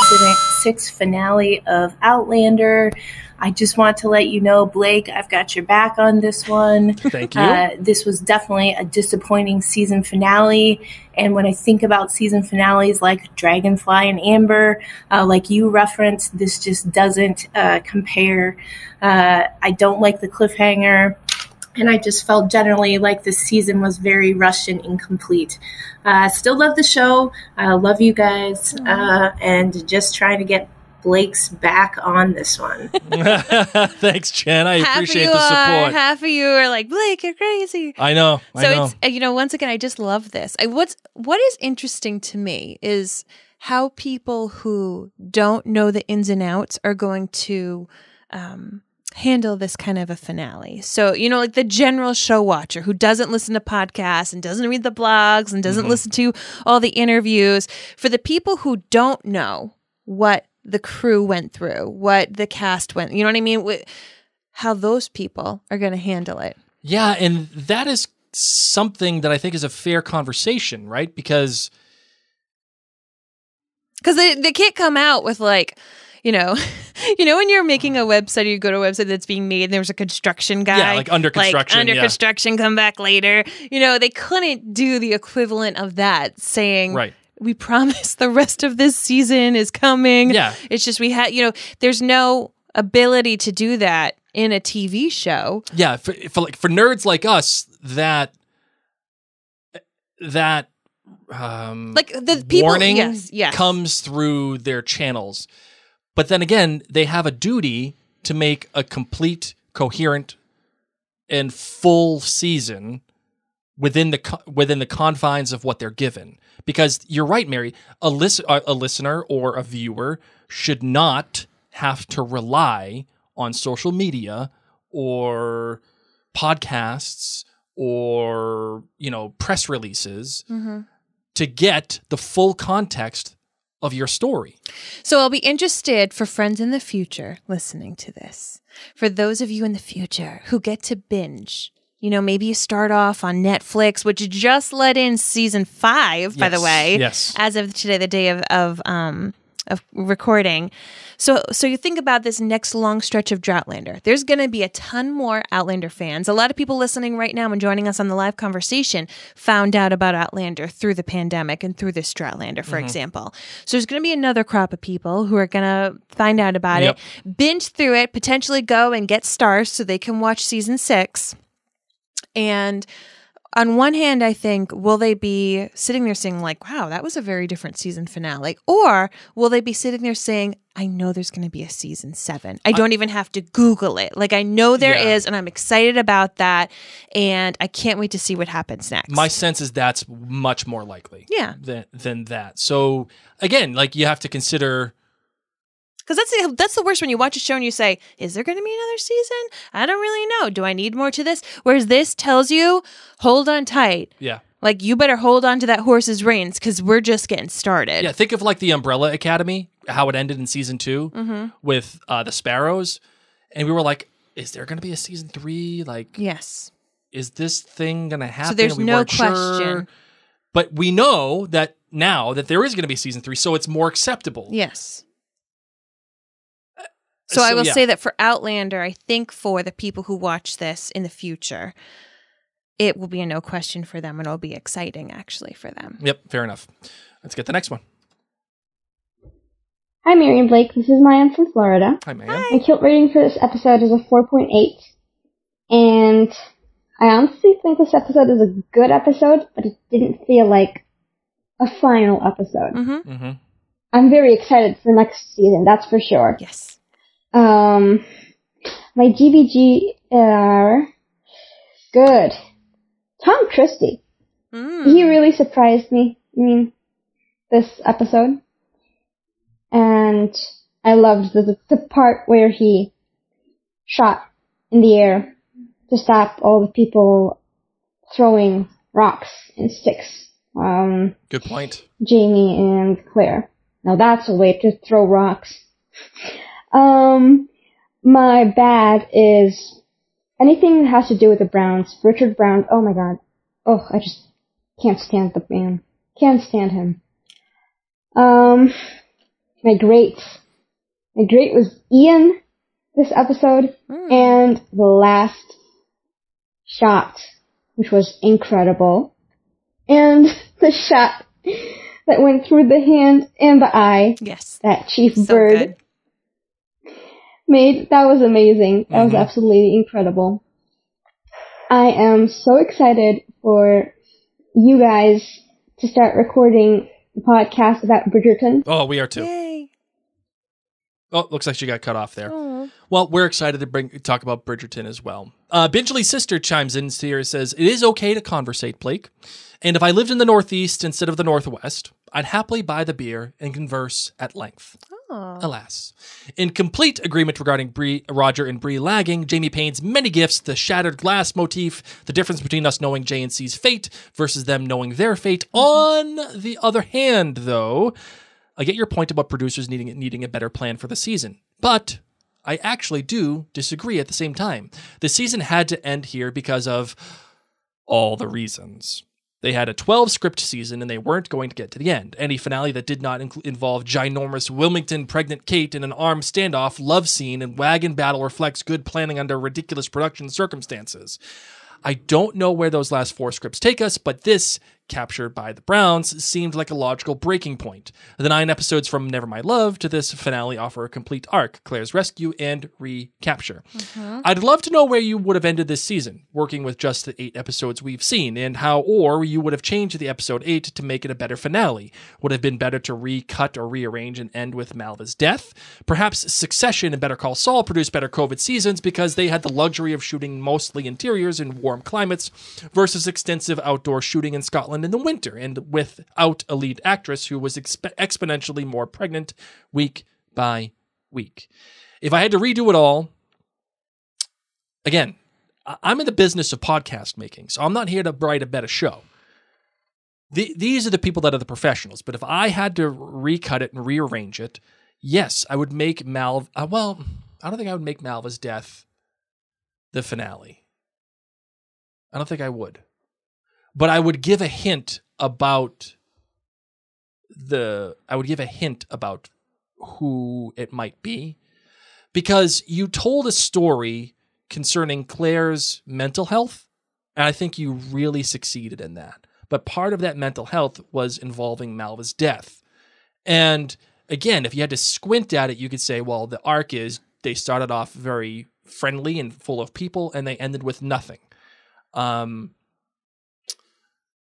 six finale of Outlander. I just want to let you know, Blake, I've got your back on this one. Thank you. Uh, this was definitely a disappointing season finale. And when I think about season finales like Dragonfly in Amber, uh, like you referenced, this just doesn't uh, compare. Uh, I don't like the cliffhanger and I just felt generally like this season was very rushed and incomplete. Uh, still love the show. I love you guys, uh, and just trying to get Blake's back on this one. Thanks, Jen. I half appreciate of you the are, support. half of you are like Blake, you're crazy. I know. I so know. it's uh, you know once again I just love this. I, what's what is interesting to me is how people who don't know the ins and outs are going to um, handle this kind of a finale. So you know, like the general show watcher who doesn't listen to podcasts and doesn't read the blogs and doesn't Mm-hmm. Mhm. listen to all the interviews. For the people who don't know what the crew went through, what the cast went, you know what I mean? How those people are going to handle it. Yeah, and that is something that I think is a fair conversation, right? Because because they, they can't come out with like you know you know when you're making a website you go to a website that's being made and there's a construction guy Yeah, like under construction, under yeah. construction come back later you know they couldn't do the equivalent of that saying Right. we promise the rest of this season is coming Yeah. it's just we had you know there's no ability to do that in a tv show yeah, for, for like for nerds like us, that that um Like, the people- warning yes, yes. comes through their channels. But then again, they have a duty to make a complete, coherent, and full season within the within the confines of what they're given. Because you're right, Mary. A, lis- a, listener or a viewer should not have to rely on social media or podcasts or you know press releases mm-hmm. to get the full context of your story. So I'll be interested for friends in the future listening to this. For those of you in the future who get to binge you know, maybe you start off on Netflix, which just let in season five, by the way, yes. as of today, the day of of um of recording. So so you think about this next long stretch of Droughtlander. There's going to be a ton more Outlander fans. A lot of people listening right now and joining us on the live conversation found out about Outlander through the pandemic and through this Droughtlander, for Mhm. example. So there's going to be another crop of people who are going to find out about Yep. it, binge through it, potentially go and get Starz so they can watch season six. And on one hand, I think, will they be sitting there saying, like, wow, that was a very different season finale? Like or will they be sitting there saying, I know there's going to be a season seven. I don't even have to Google it. Like, I know there is, Yeah. and I'm excited about that. And I can't wait to see what happens next. My sense is that's much more likely. Yeah. Than than that. So again, like you have to consider Because that's the, that's the worst when you watch a show and you say, "Is there going to be another season? I don't really know. Do I need more to this?" Whereas this tells you, "Hold on tight. Yeah. Like you better hold on to that horse's reins because we're just getting started." Yeah, think of like the Umbrella Academy, how it ended in season 2 Mhm. with uh, the Sparrows, and we were like, "Is there going to be a season three? Like, yes, is this thing going to happen?" So there's we no weren't sure. question. But we know that now that there is going to be season three, so it's more acceptable. Yes. So, I will yeah. say that for Outlander, I think for the people who watch this in the future, it will be a no question for them, and it'll be exciting actually for them. Yep, fair enough. Let's get the next one. Hi, Mary and Blake. This is Maya from Florida. Hi, Maya. My kilt rating for this episode is a 4.8. And I honestly think this episode is a good episode, but it didn't feel like a final episode. Mm-hmm. Mm-hmm. I'm very excited for next season, that's for sure. Yes. Um, my GBG are good. Tom Christie. He really surprised me. I mean, this episode. And I loved the, the part where he shot in the air to stop all the people throwing rocks and sticks. Um, Good point. Jamie and Claire. Now that's a way to throw rocks. Um, my bad is anything that has to do with the Browns. Richard Brown. Oh my god. Oh, I just can't stand the man. Can't stand him. Um, my great. My great was Ian this episode and the last shot, which was incredible. And the shot that went through the hand and the eye. Yes. That Chief So Bird good. Made. That was amazing. That was Mhm. absolutely incredible. I am so excited for you guys to start recording the podcast about Bridgerton. Oh, we are too. Yay. Oh, looks like she got cut off there. Aw. Well, we're excited to bring talk about Bridgerton as well. Uh, Bingley's sister chimes in here and says, It is okay to conversate, Blake. And if I lived in the Northeast instead of the Northwest, I'd happily buy the beer and converse at length. Oh. Alas. In complete agreement regarding Bree, Roger and Bree lagging, Jamie Payne's many gifts, the shattered glass motif, the difference between us knowing J and C's fate versus them knowing their fate. On the other hand, though, I get your point about producers needing needing a better plan for the season. But I actually do disagree at the same time. The season had to end here because of all the reasons. They had a 12 script season and they weren't going to get to the end. Any finale that did not incl- involve ginormous Wilmington pregnant Kate in an armed standoff, love scene, and wagon battle reflects good planning under ridiculous production circumstances. I don't know where those last four scripts take us, but this, captured by the Browns, seemed like a logical breaking point. The nine episodes from Never My Love to this finale offer a complete arc Claire's rescue and recapture. Mm-hmm. I'd love to know where you would have ended this season, working with just the eight episodes we've seen, and how or you would have changed the episode eight to make it a better finale. Would have been better to recut or rearrange and end with Malva's death? Perhaps Succession and Better Call Saul produced better COVID seasons because they had the luxury of shooting mostly interiors in warm climates versus extensive outdoor shooting in Scotland in the winter, and without a lead actress who was exp- exponentially more pregnant week by week. If I had to redo it all, again, I'm in the business of podcast making, so I'm not here to write a better show. The, these are the people that are the professionals. But if I had to recut it and rearrange it, yes, I would make Mal. Uh, well, I don't think I would make Malva's death the finale. I don't think I would. But I would give a hint about the I would give a hint about who it might be because you told a story concerning Claire's mental health and I think you really succeeded in that. But part of that mental health was involving Malva's death. And again, if you had to squint at it, you could say, well, the arc is they started off very friendly and full of people and they ended with nothing. Um,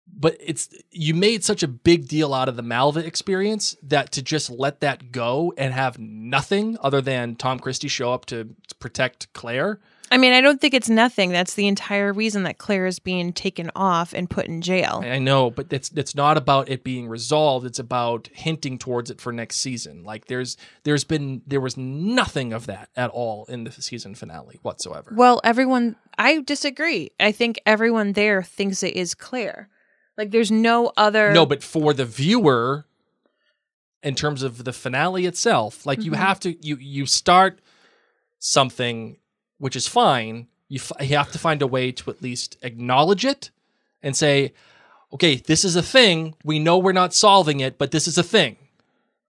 but it's you made such a big deal out of the Malva experience that to just let that go and have nothing other than Tom Christie show up to, to protect Claire. I mean, I don't think it's nothing. That's the entire reason that Claire is being taken off and put in jail. I know, but it's it's not about it being resolved. It's about hinting towards it for next season. Like there's there's been there was nothing of that at all in the season finale whatsoever. Well, everyone, I disagree. I think everyone there thinks it is Claire. Like, there's no other. No, but for the viewer, in terms of the finale itself, like you Mhm. have to you you start something, which is fine. You f- you have to find a way to at least acknowledge it and say, okay, this is a thing. We know we're not solving it, but this is a thing.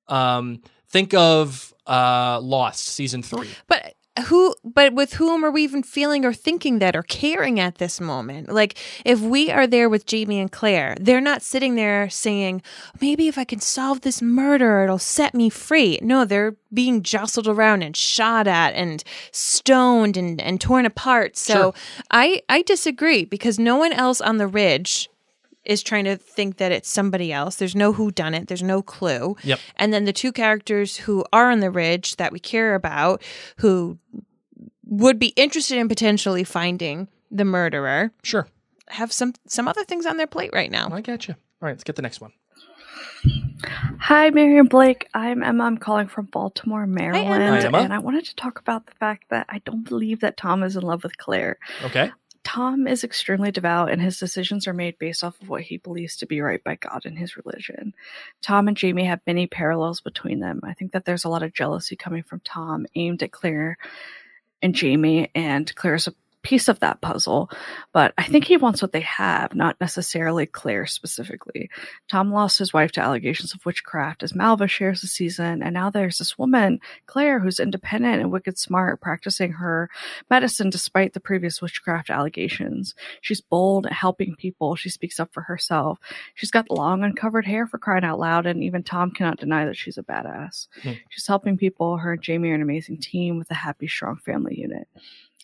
Um, think of uh, Lost season three. But who? But with whom are we even feeling or thinking that or caring at this moment? Like, if we are there with Jamie and Claire, they're not sitting there saying, "Maybe if I can solve this murder, it'll set me free." No, they're being jostled around and shot at and stoned and and torn apart. So Sure. I I disagree because no one else on the ridge is trying to think that it's somebody else. There's no who done it. There's no clue. Yep. And then the two characters who are on the ridge that we care about, who would be interested in potentially finding the murderer, sure, have some some other things on their plate right now. I got you. All right, let's get the next one. Hi, Mary and Blake. I'm Emma. I'm calling from Baltimore, Maryland. Hi, Emma. And I wanted to talk about the fact that I don't believe that Tom is in love with Claire. Okay. Tom is extremely devout, and his decisions are made based off of what he believes to be right by God and his religion. Tom and Jamie have many parallels between them. I think that there's a lot of jealousy coming from Tom aimed at Claire and Jamie, and Claire's piece of that puzzle. But I think he wants what they have, not necessarily Claire specifically. Tom lost his wife to allegations of witchcraft as Malva shares the season, and now there's this woman, Claire, who's independent and wicked smart, practicing her medicine despite the previous witchcraft allegations. She's bold at helping people. She speaks up for herself. She's got long uncovered hair for crying out loud, and even Tom cannot deny that she's a badass. Hmm. She's helping people. Her and Jamie are an amazing team with a happy, strong family unit.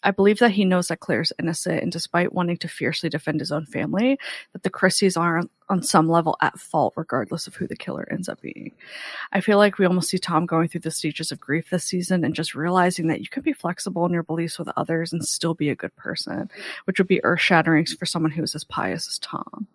I believe that he knows that Claire's innocent, and despite wanting to fiercely defend his own family, that the Christies are on some level at fault, regardless of who the killer ends up being. I feel like we almost see Tom going through the stages of grief this season and just realizing that you can be flexible in your beliefs with others and still be a good person, which would be earth shattering for someone who is as pious as Tom.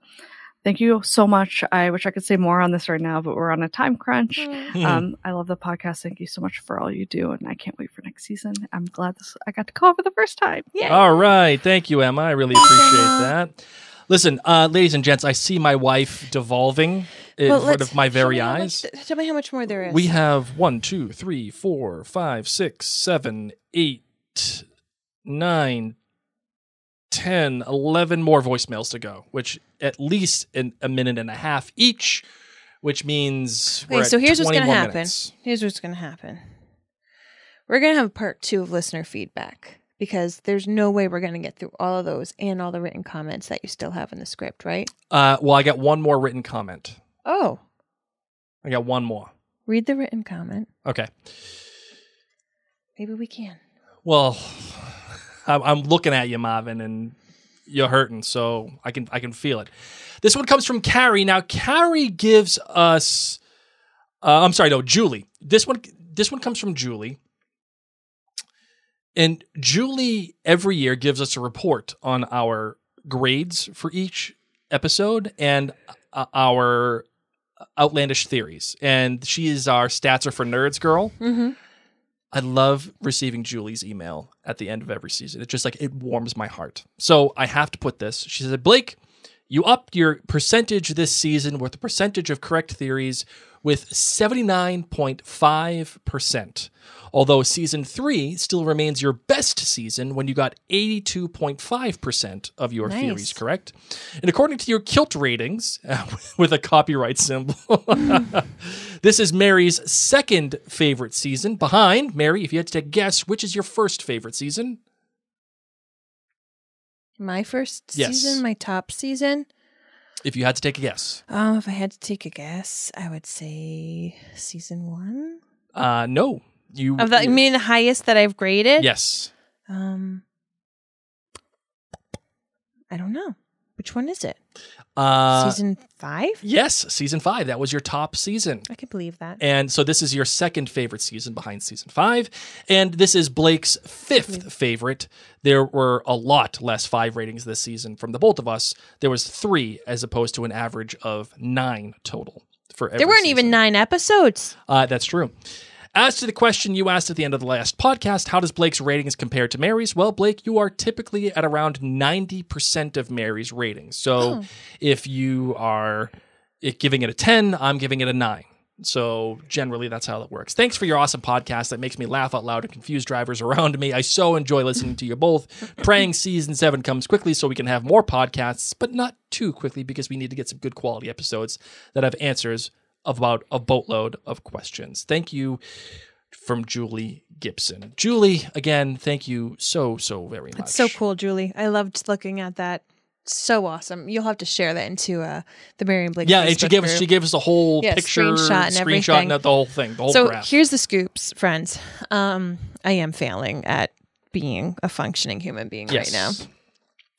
Thank you so much. I wish I could say more on this right now, but we're on a time crunch. Mm. Um, I love the podcast. Thank you so much for all you do, and I can't wait for next season. I'm glad this I got to call for the first time. Yeah. All right. Thank you, Emma. I really appreciate that. Listen, uh, ladies and gents, I see my wife devolving in Well, front of my very how much- eyes. tell me how much more there is. We have one, two, three, four, five, six, seven, eight, nine, ten, eleven more voicemails to go, which at least in a minute and a half each, which means we're Okay, so here's what's going to happen. minutes. Here's what's going to happen. We're going to have part two of listener feedback because there's no way we're going to get through all of those and all the written comments that you still have in the script, right? Uh, well, I got one more written comment. Oh, I got one more. read the written comment. Okay. Maybe we can. Well, I'm, I'm looking at you, Marvin, and you're hurting, so I can I can feel it. This one comes from Carrie. Now, Carrie gives us. Uh, I'm sorry, no, Julie. This one this one comes from Julie, and Julie every year gives us a report on our grades for each episode and uh, our outlandish theories. And she is our stats are for nerds girl. Mm-hmm. I love receiving Julie's email at the end of every season. It just like it warms my heart. So I have to put this. She said, Blake, You upped your percentage this season with the percentage of correct theories with 79.5%. Although season three still remains your best season when you got 82.5% of your Nice. theories correct. And according to your kilt ratings, with a copyright symbol, this is Mary's second favorite season. Behind, Mary, if you had to guess, which is your first favorite season? My first Yes. season, my top season. If you had to take a guess. Um, if I had to take a guess, I would say season one. Uh, no. You, Of the, you mean the highest that I've graded? Yes. Um, I don't know. Which one is it? Uh, season five? Yes, season five. That was your top season. I can believe that. And so this is your second favorite season behind season five. And this is Blake's fifth favorite. There were a lot less five ratings this season from the both of us. There was three as opposed to an average of nine total for every There weren't season. even nine episodes. Uh, that's true. As to the question you asked at the end of the last podcast, how does Blake's ratings compare to Mary's? Well, Blake, you are typically at around 90% of Mary's ratings. So Oh. if you are giving it a 10, I'm giving it a 9. So generally, that's how it works. Thanks for your awesome podcast that makes me laugh out loud and confuse drivers around me. I so enjoy listening to you both. Praying season seven comes quickly so we can have more podcasts, but not too quickly because we need to get some good quality episodes that have answers about a boatload of questions. Thank you from Julie Gibson. Julie, again, thank you so, so very much. It's so cool, Julie. I loved looking at that. So awesome. You'll have to share that into uh, the Mary and Blake. yeah, and she gave us group. she gave us a whole Yeah, picture, screenshot and screenshot, everything. and the whole thing, the whole so graph. here's the scoops, friends. Um, I am failing at being a functioning human being right now.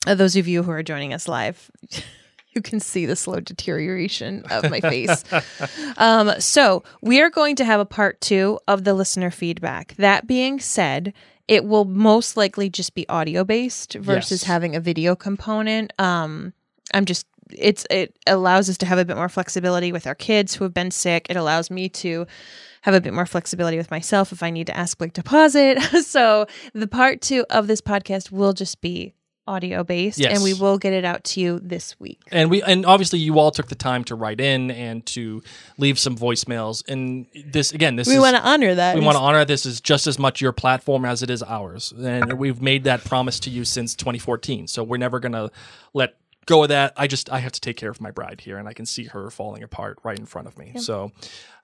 Uh, those of you who are joining us live, you can see the slow deterioration of my face. um, so we are going to have a part two of the listener feedback. That being said, it will most likely just be audio based versus Yes. having a video component. Um, I'm just it's it allows us to have a bit more flexibility with our kids who have been sick. It allows me to have a bit more flexibility with myself if I need to ask Blake to pause it. so the part two of this podcast will just be audio based and we will get it out to you this week. and we and obviously you all took the time to write in and to leave some voicemails and this again this We wanna honor that. we want to honor this is just as much your platform as it is ours and we've made that promise to you since 2014 so we're never gonna let go with that i just i have to take care of my bride here and i can see her falling apart right in front of me so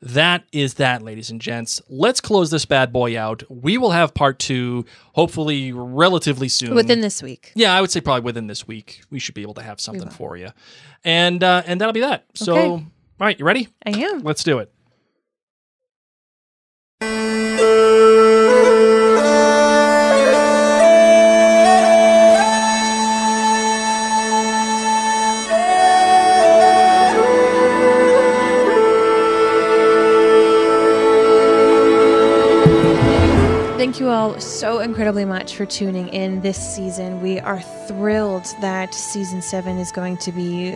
that is that ladies and gents let's close this bad boy out we will have part two hopefully relatively soon Within this week. yeah, I would say probably within this week we should be able to have something for you, and uh, and that'll be that. So, Okay. all right, you ready? I am. Let's do it. Thank you all so incredibly much for tuning in this season. We are thrilled that season seven is going to be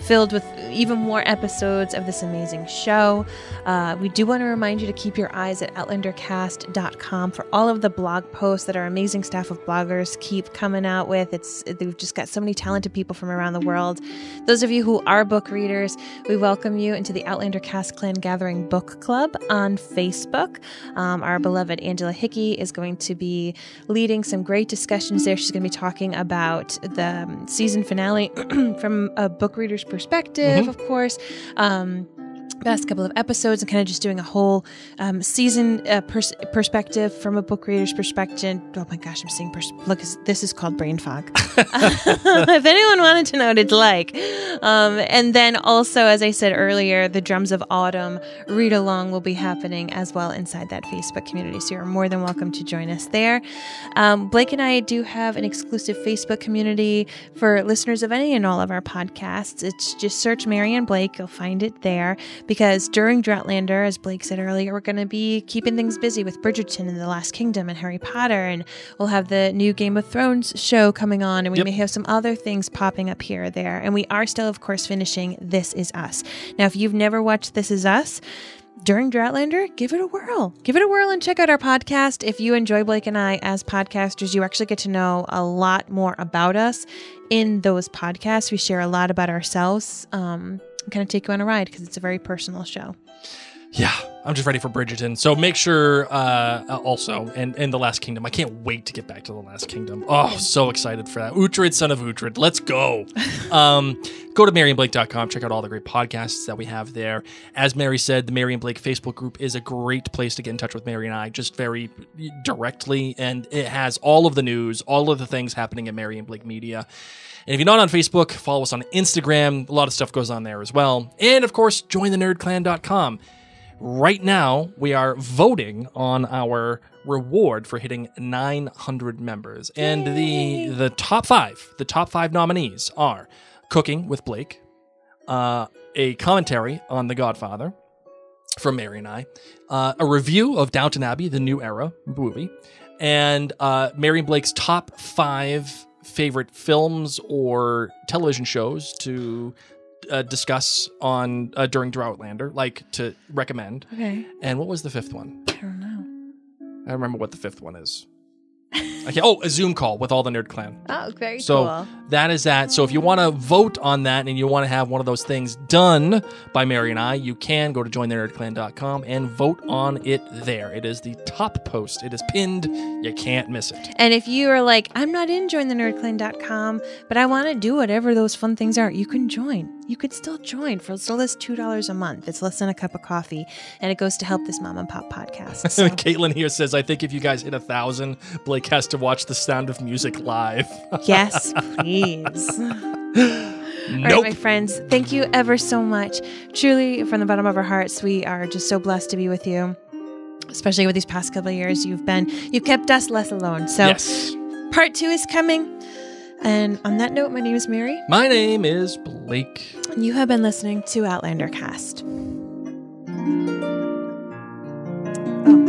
filled with even more episodes of this amazing show. Uh, we do want to remind you to keep your eyes at outlandercast.com for all of the blog posts that our amazing staff of bloggers keep coming out with. It's we've just got so many talented people from around the world. Those of you who are book readers, we welcome you into the Outlander Cast Clan Gathering Book Club on Facebook. Um, our beloved Angela Hickey is going to be leading some great discussions there. She's going to be talking about the um, season finale from a book reader's perspective, Mhm. of course. Um, past couple of episodes and kind of just doing a whole um, season uh, pers- perspective from a book reader's perspective. Oh my gosh, I'm seeing pers- look. This is called brain fog. if anyone wanted to know what it's like, um, and then also, as I said earlier, the Drums of Autumn read along will be happening as well inside that Facebook community. So you're more than welcome to join us there. Um, Blake and I do have an exclusive Facebook community for listeners of any and all of our podcasts. It's just search Mary and Blake, you'll find it there. Because during Droughtlander, as Blake said earlier, we're going to be keeping things busy with Bridgerton and The Last Kingdom and Harry Potter, and we'll have the new Game of Thrones show coming on, and we Yep. may have some other things popping up here or there. And we are still, of course, finishing This Is Us. Now, if you've never watched This Is Us, during Droughtlander, give it a whirl. Give it a whirl and check out our podcast. If you enjoy Blake and I as podcasters, you actually get to know a lot more about us in those podcasts. We share a lot about ourselves. Um, kind of take you on a ride because it's a very personal show. Yeah, I'm just ready for Bridgerton. So make sure uh, uh, also, and, and The Last Kingdom. I can't wait to get back to The Last Kingdom. Oh, so excited for that. Uhtred, son of Uhtred. Let's go. um, go to MaryandBlake.com. Check out all the great podcasts that we have there. As Mary said, the Mary and Blake Facebook group is a great place to get in touch with Mary and I, just very directly. And it has all of the news, all of the things happening at Mary and Blake Media. And if you're not on Facebook, follow us on Instagram. A lot of stuff goes on there as well. And of course, join the nerdclan.com. Right now, we are voting on our reward for hitting 900 members. And the the top 5, the top 5 nominees are Cooking with Blake, uh, a commentary on The Godfather from Mary and I, uh, a review of Downton Abbey, the new era movie, and uh, Mary and Blake's top 5 favorite films or television shows to uh, discuss on uh, during Droughtlander, like to recommend. Okay. And what was the fifth one? I don't know. I remember what the fifth one is. Okay. Oh, a Zoom call with all the Nerd Clan. Oh, very So cool. that is that. So if you want to vote on that and you want to have one of those things done by Mary and I, you can go to jointhenerdclan.com and vote on it there. It is the top post. It is pinned. You can't miss it. And if you are like, I'm not in jointhenerdclan.com, but I want to do whatever those fun things are, you can join. You could still join for as little as $2 a month. It's less than a cup of coffee, and it goes to help this mom and pop podcast. So. Caitlin here says, I think if you guys hit a thousand, Blake has to watch The Sound of Music live. yes, please. All right, my friends, thank you ever so much. Truly, from the bottom of our hearts, we are just so blessed to be with you. Especially with these past couple of years, you've been you've kept us less alone. So, Yes. part two is coming. And on that note, my name is Mary. My name is Blake. And you have been listening to Outlander Cast. Oh.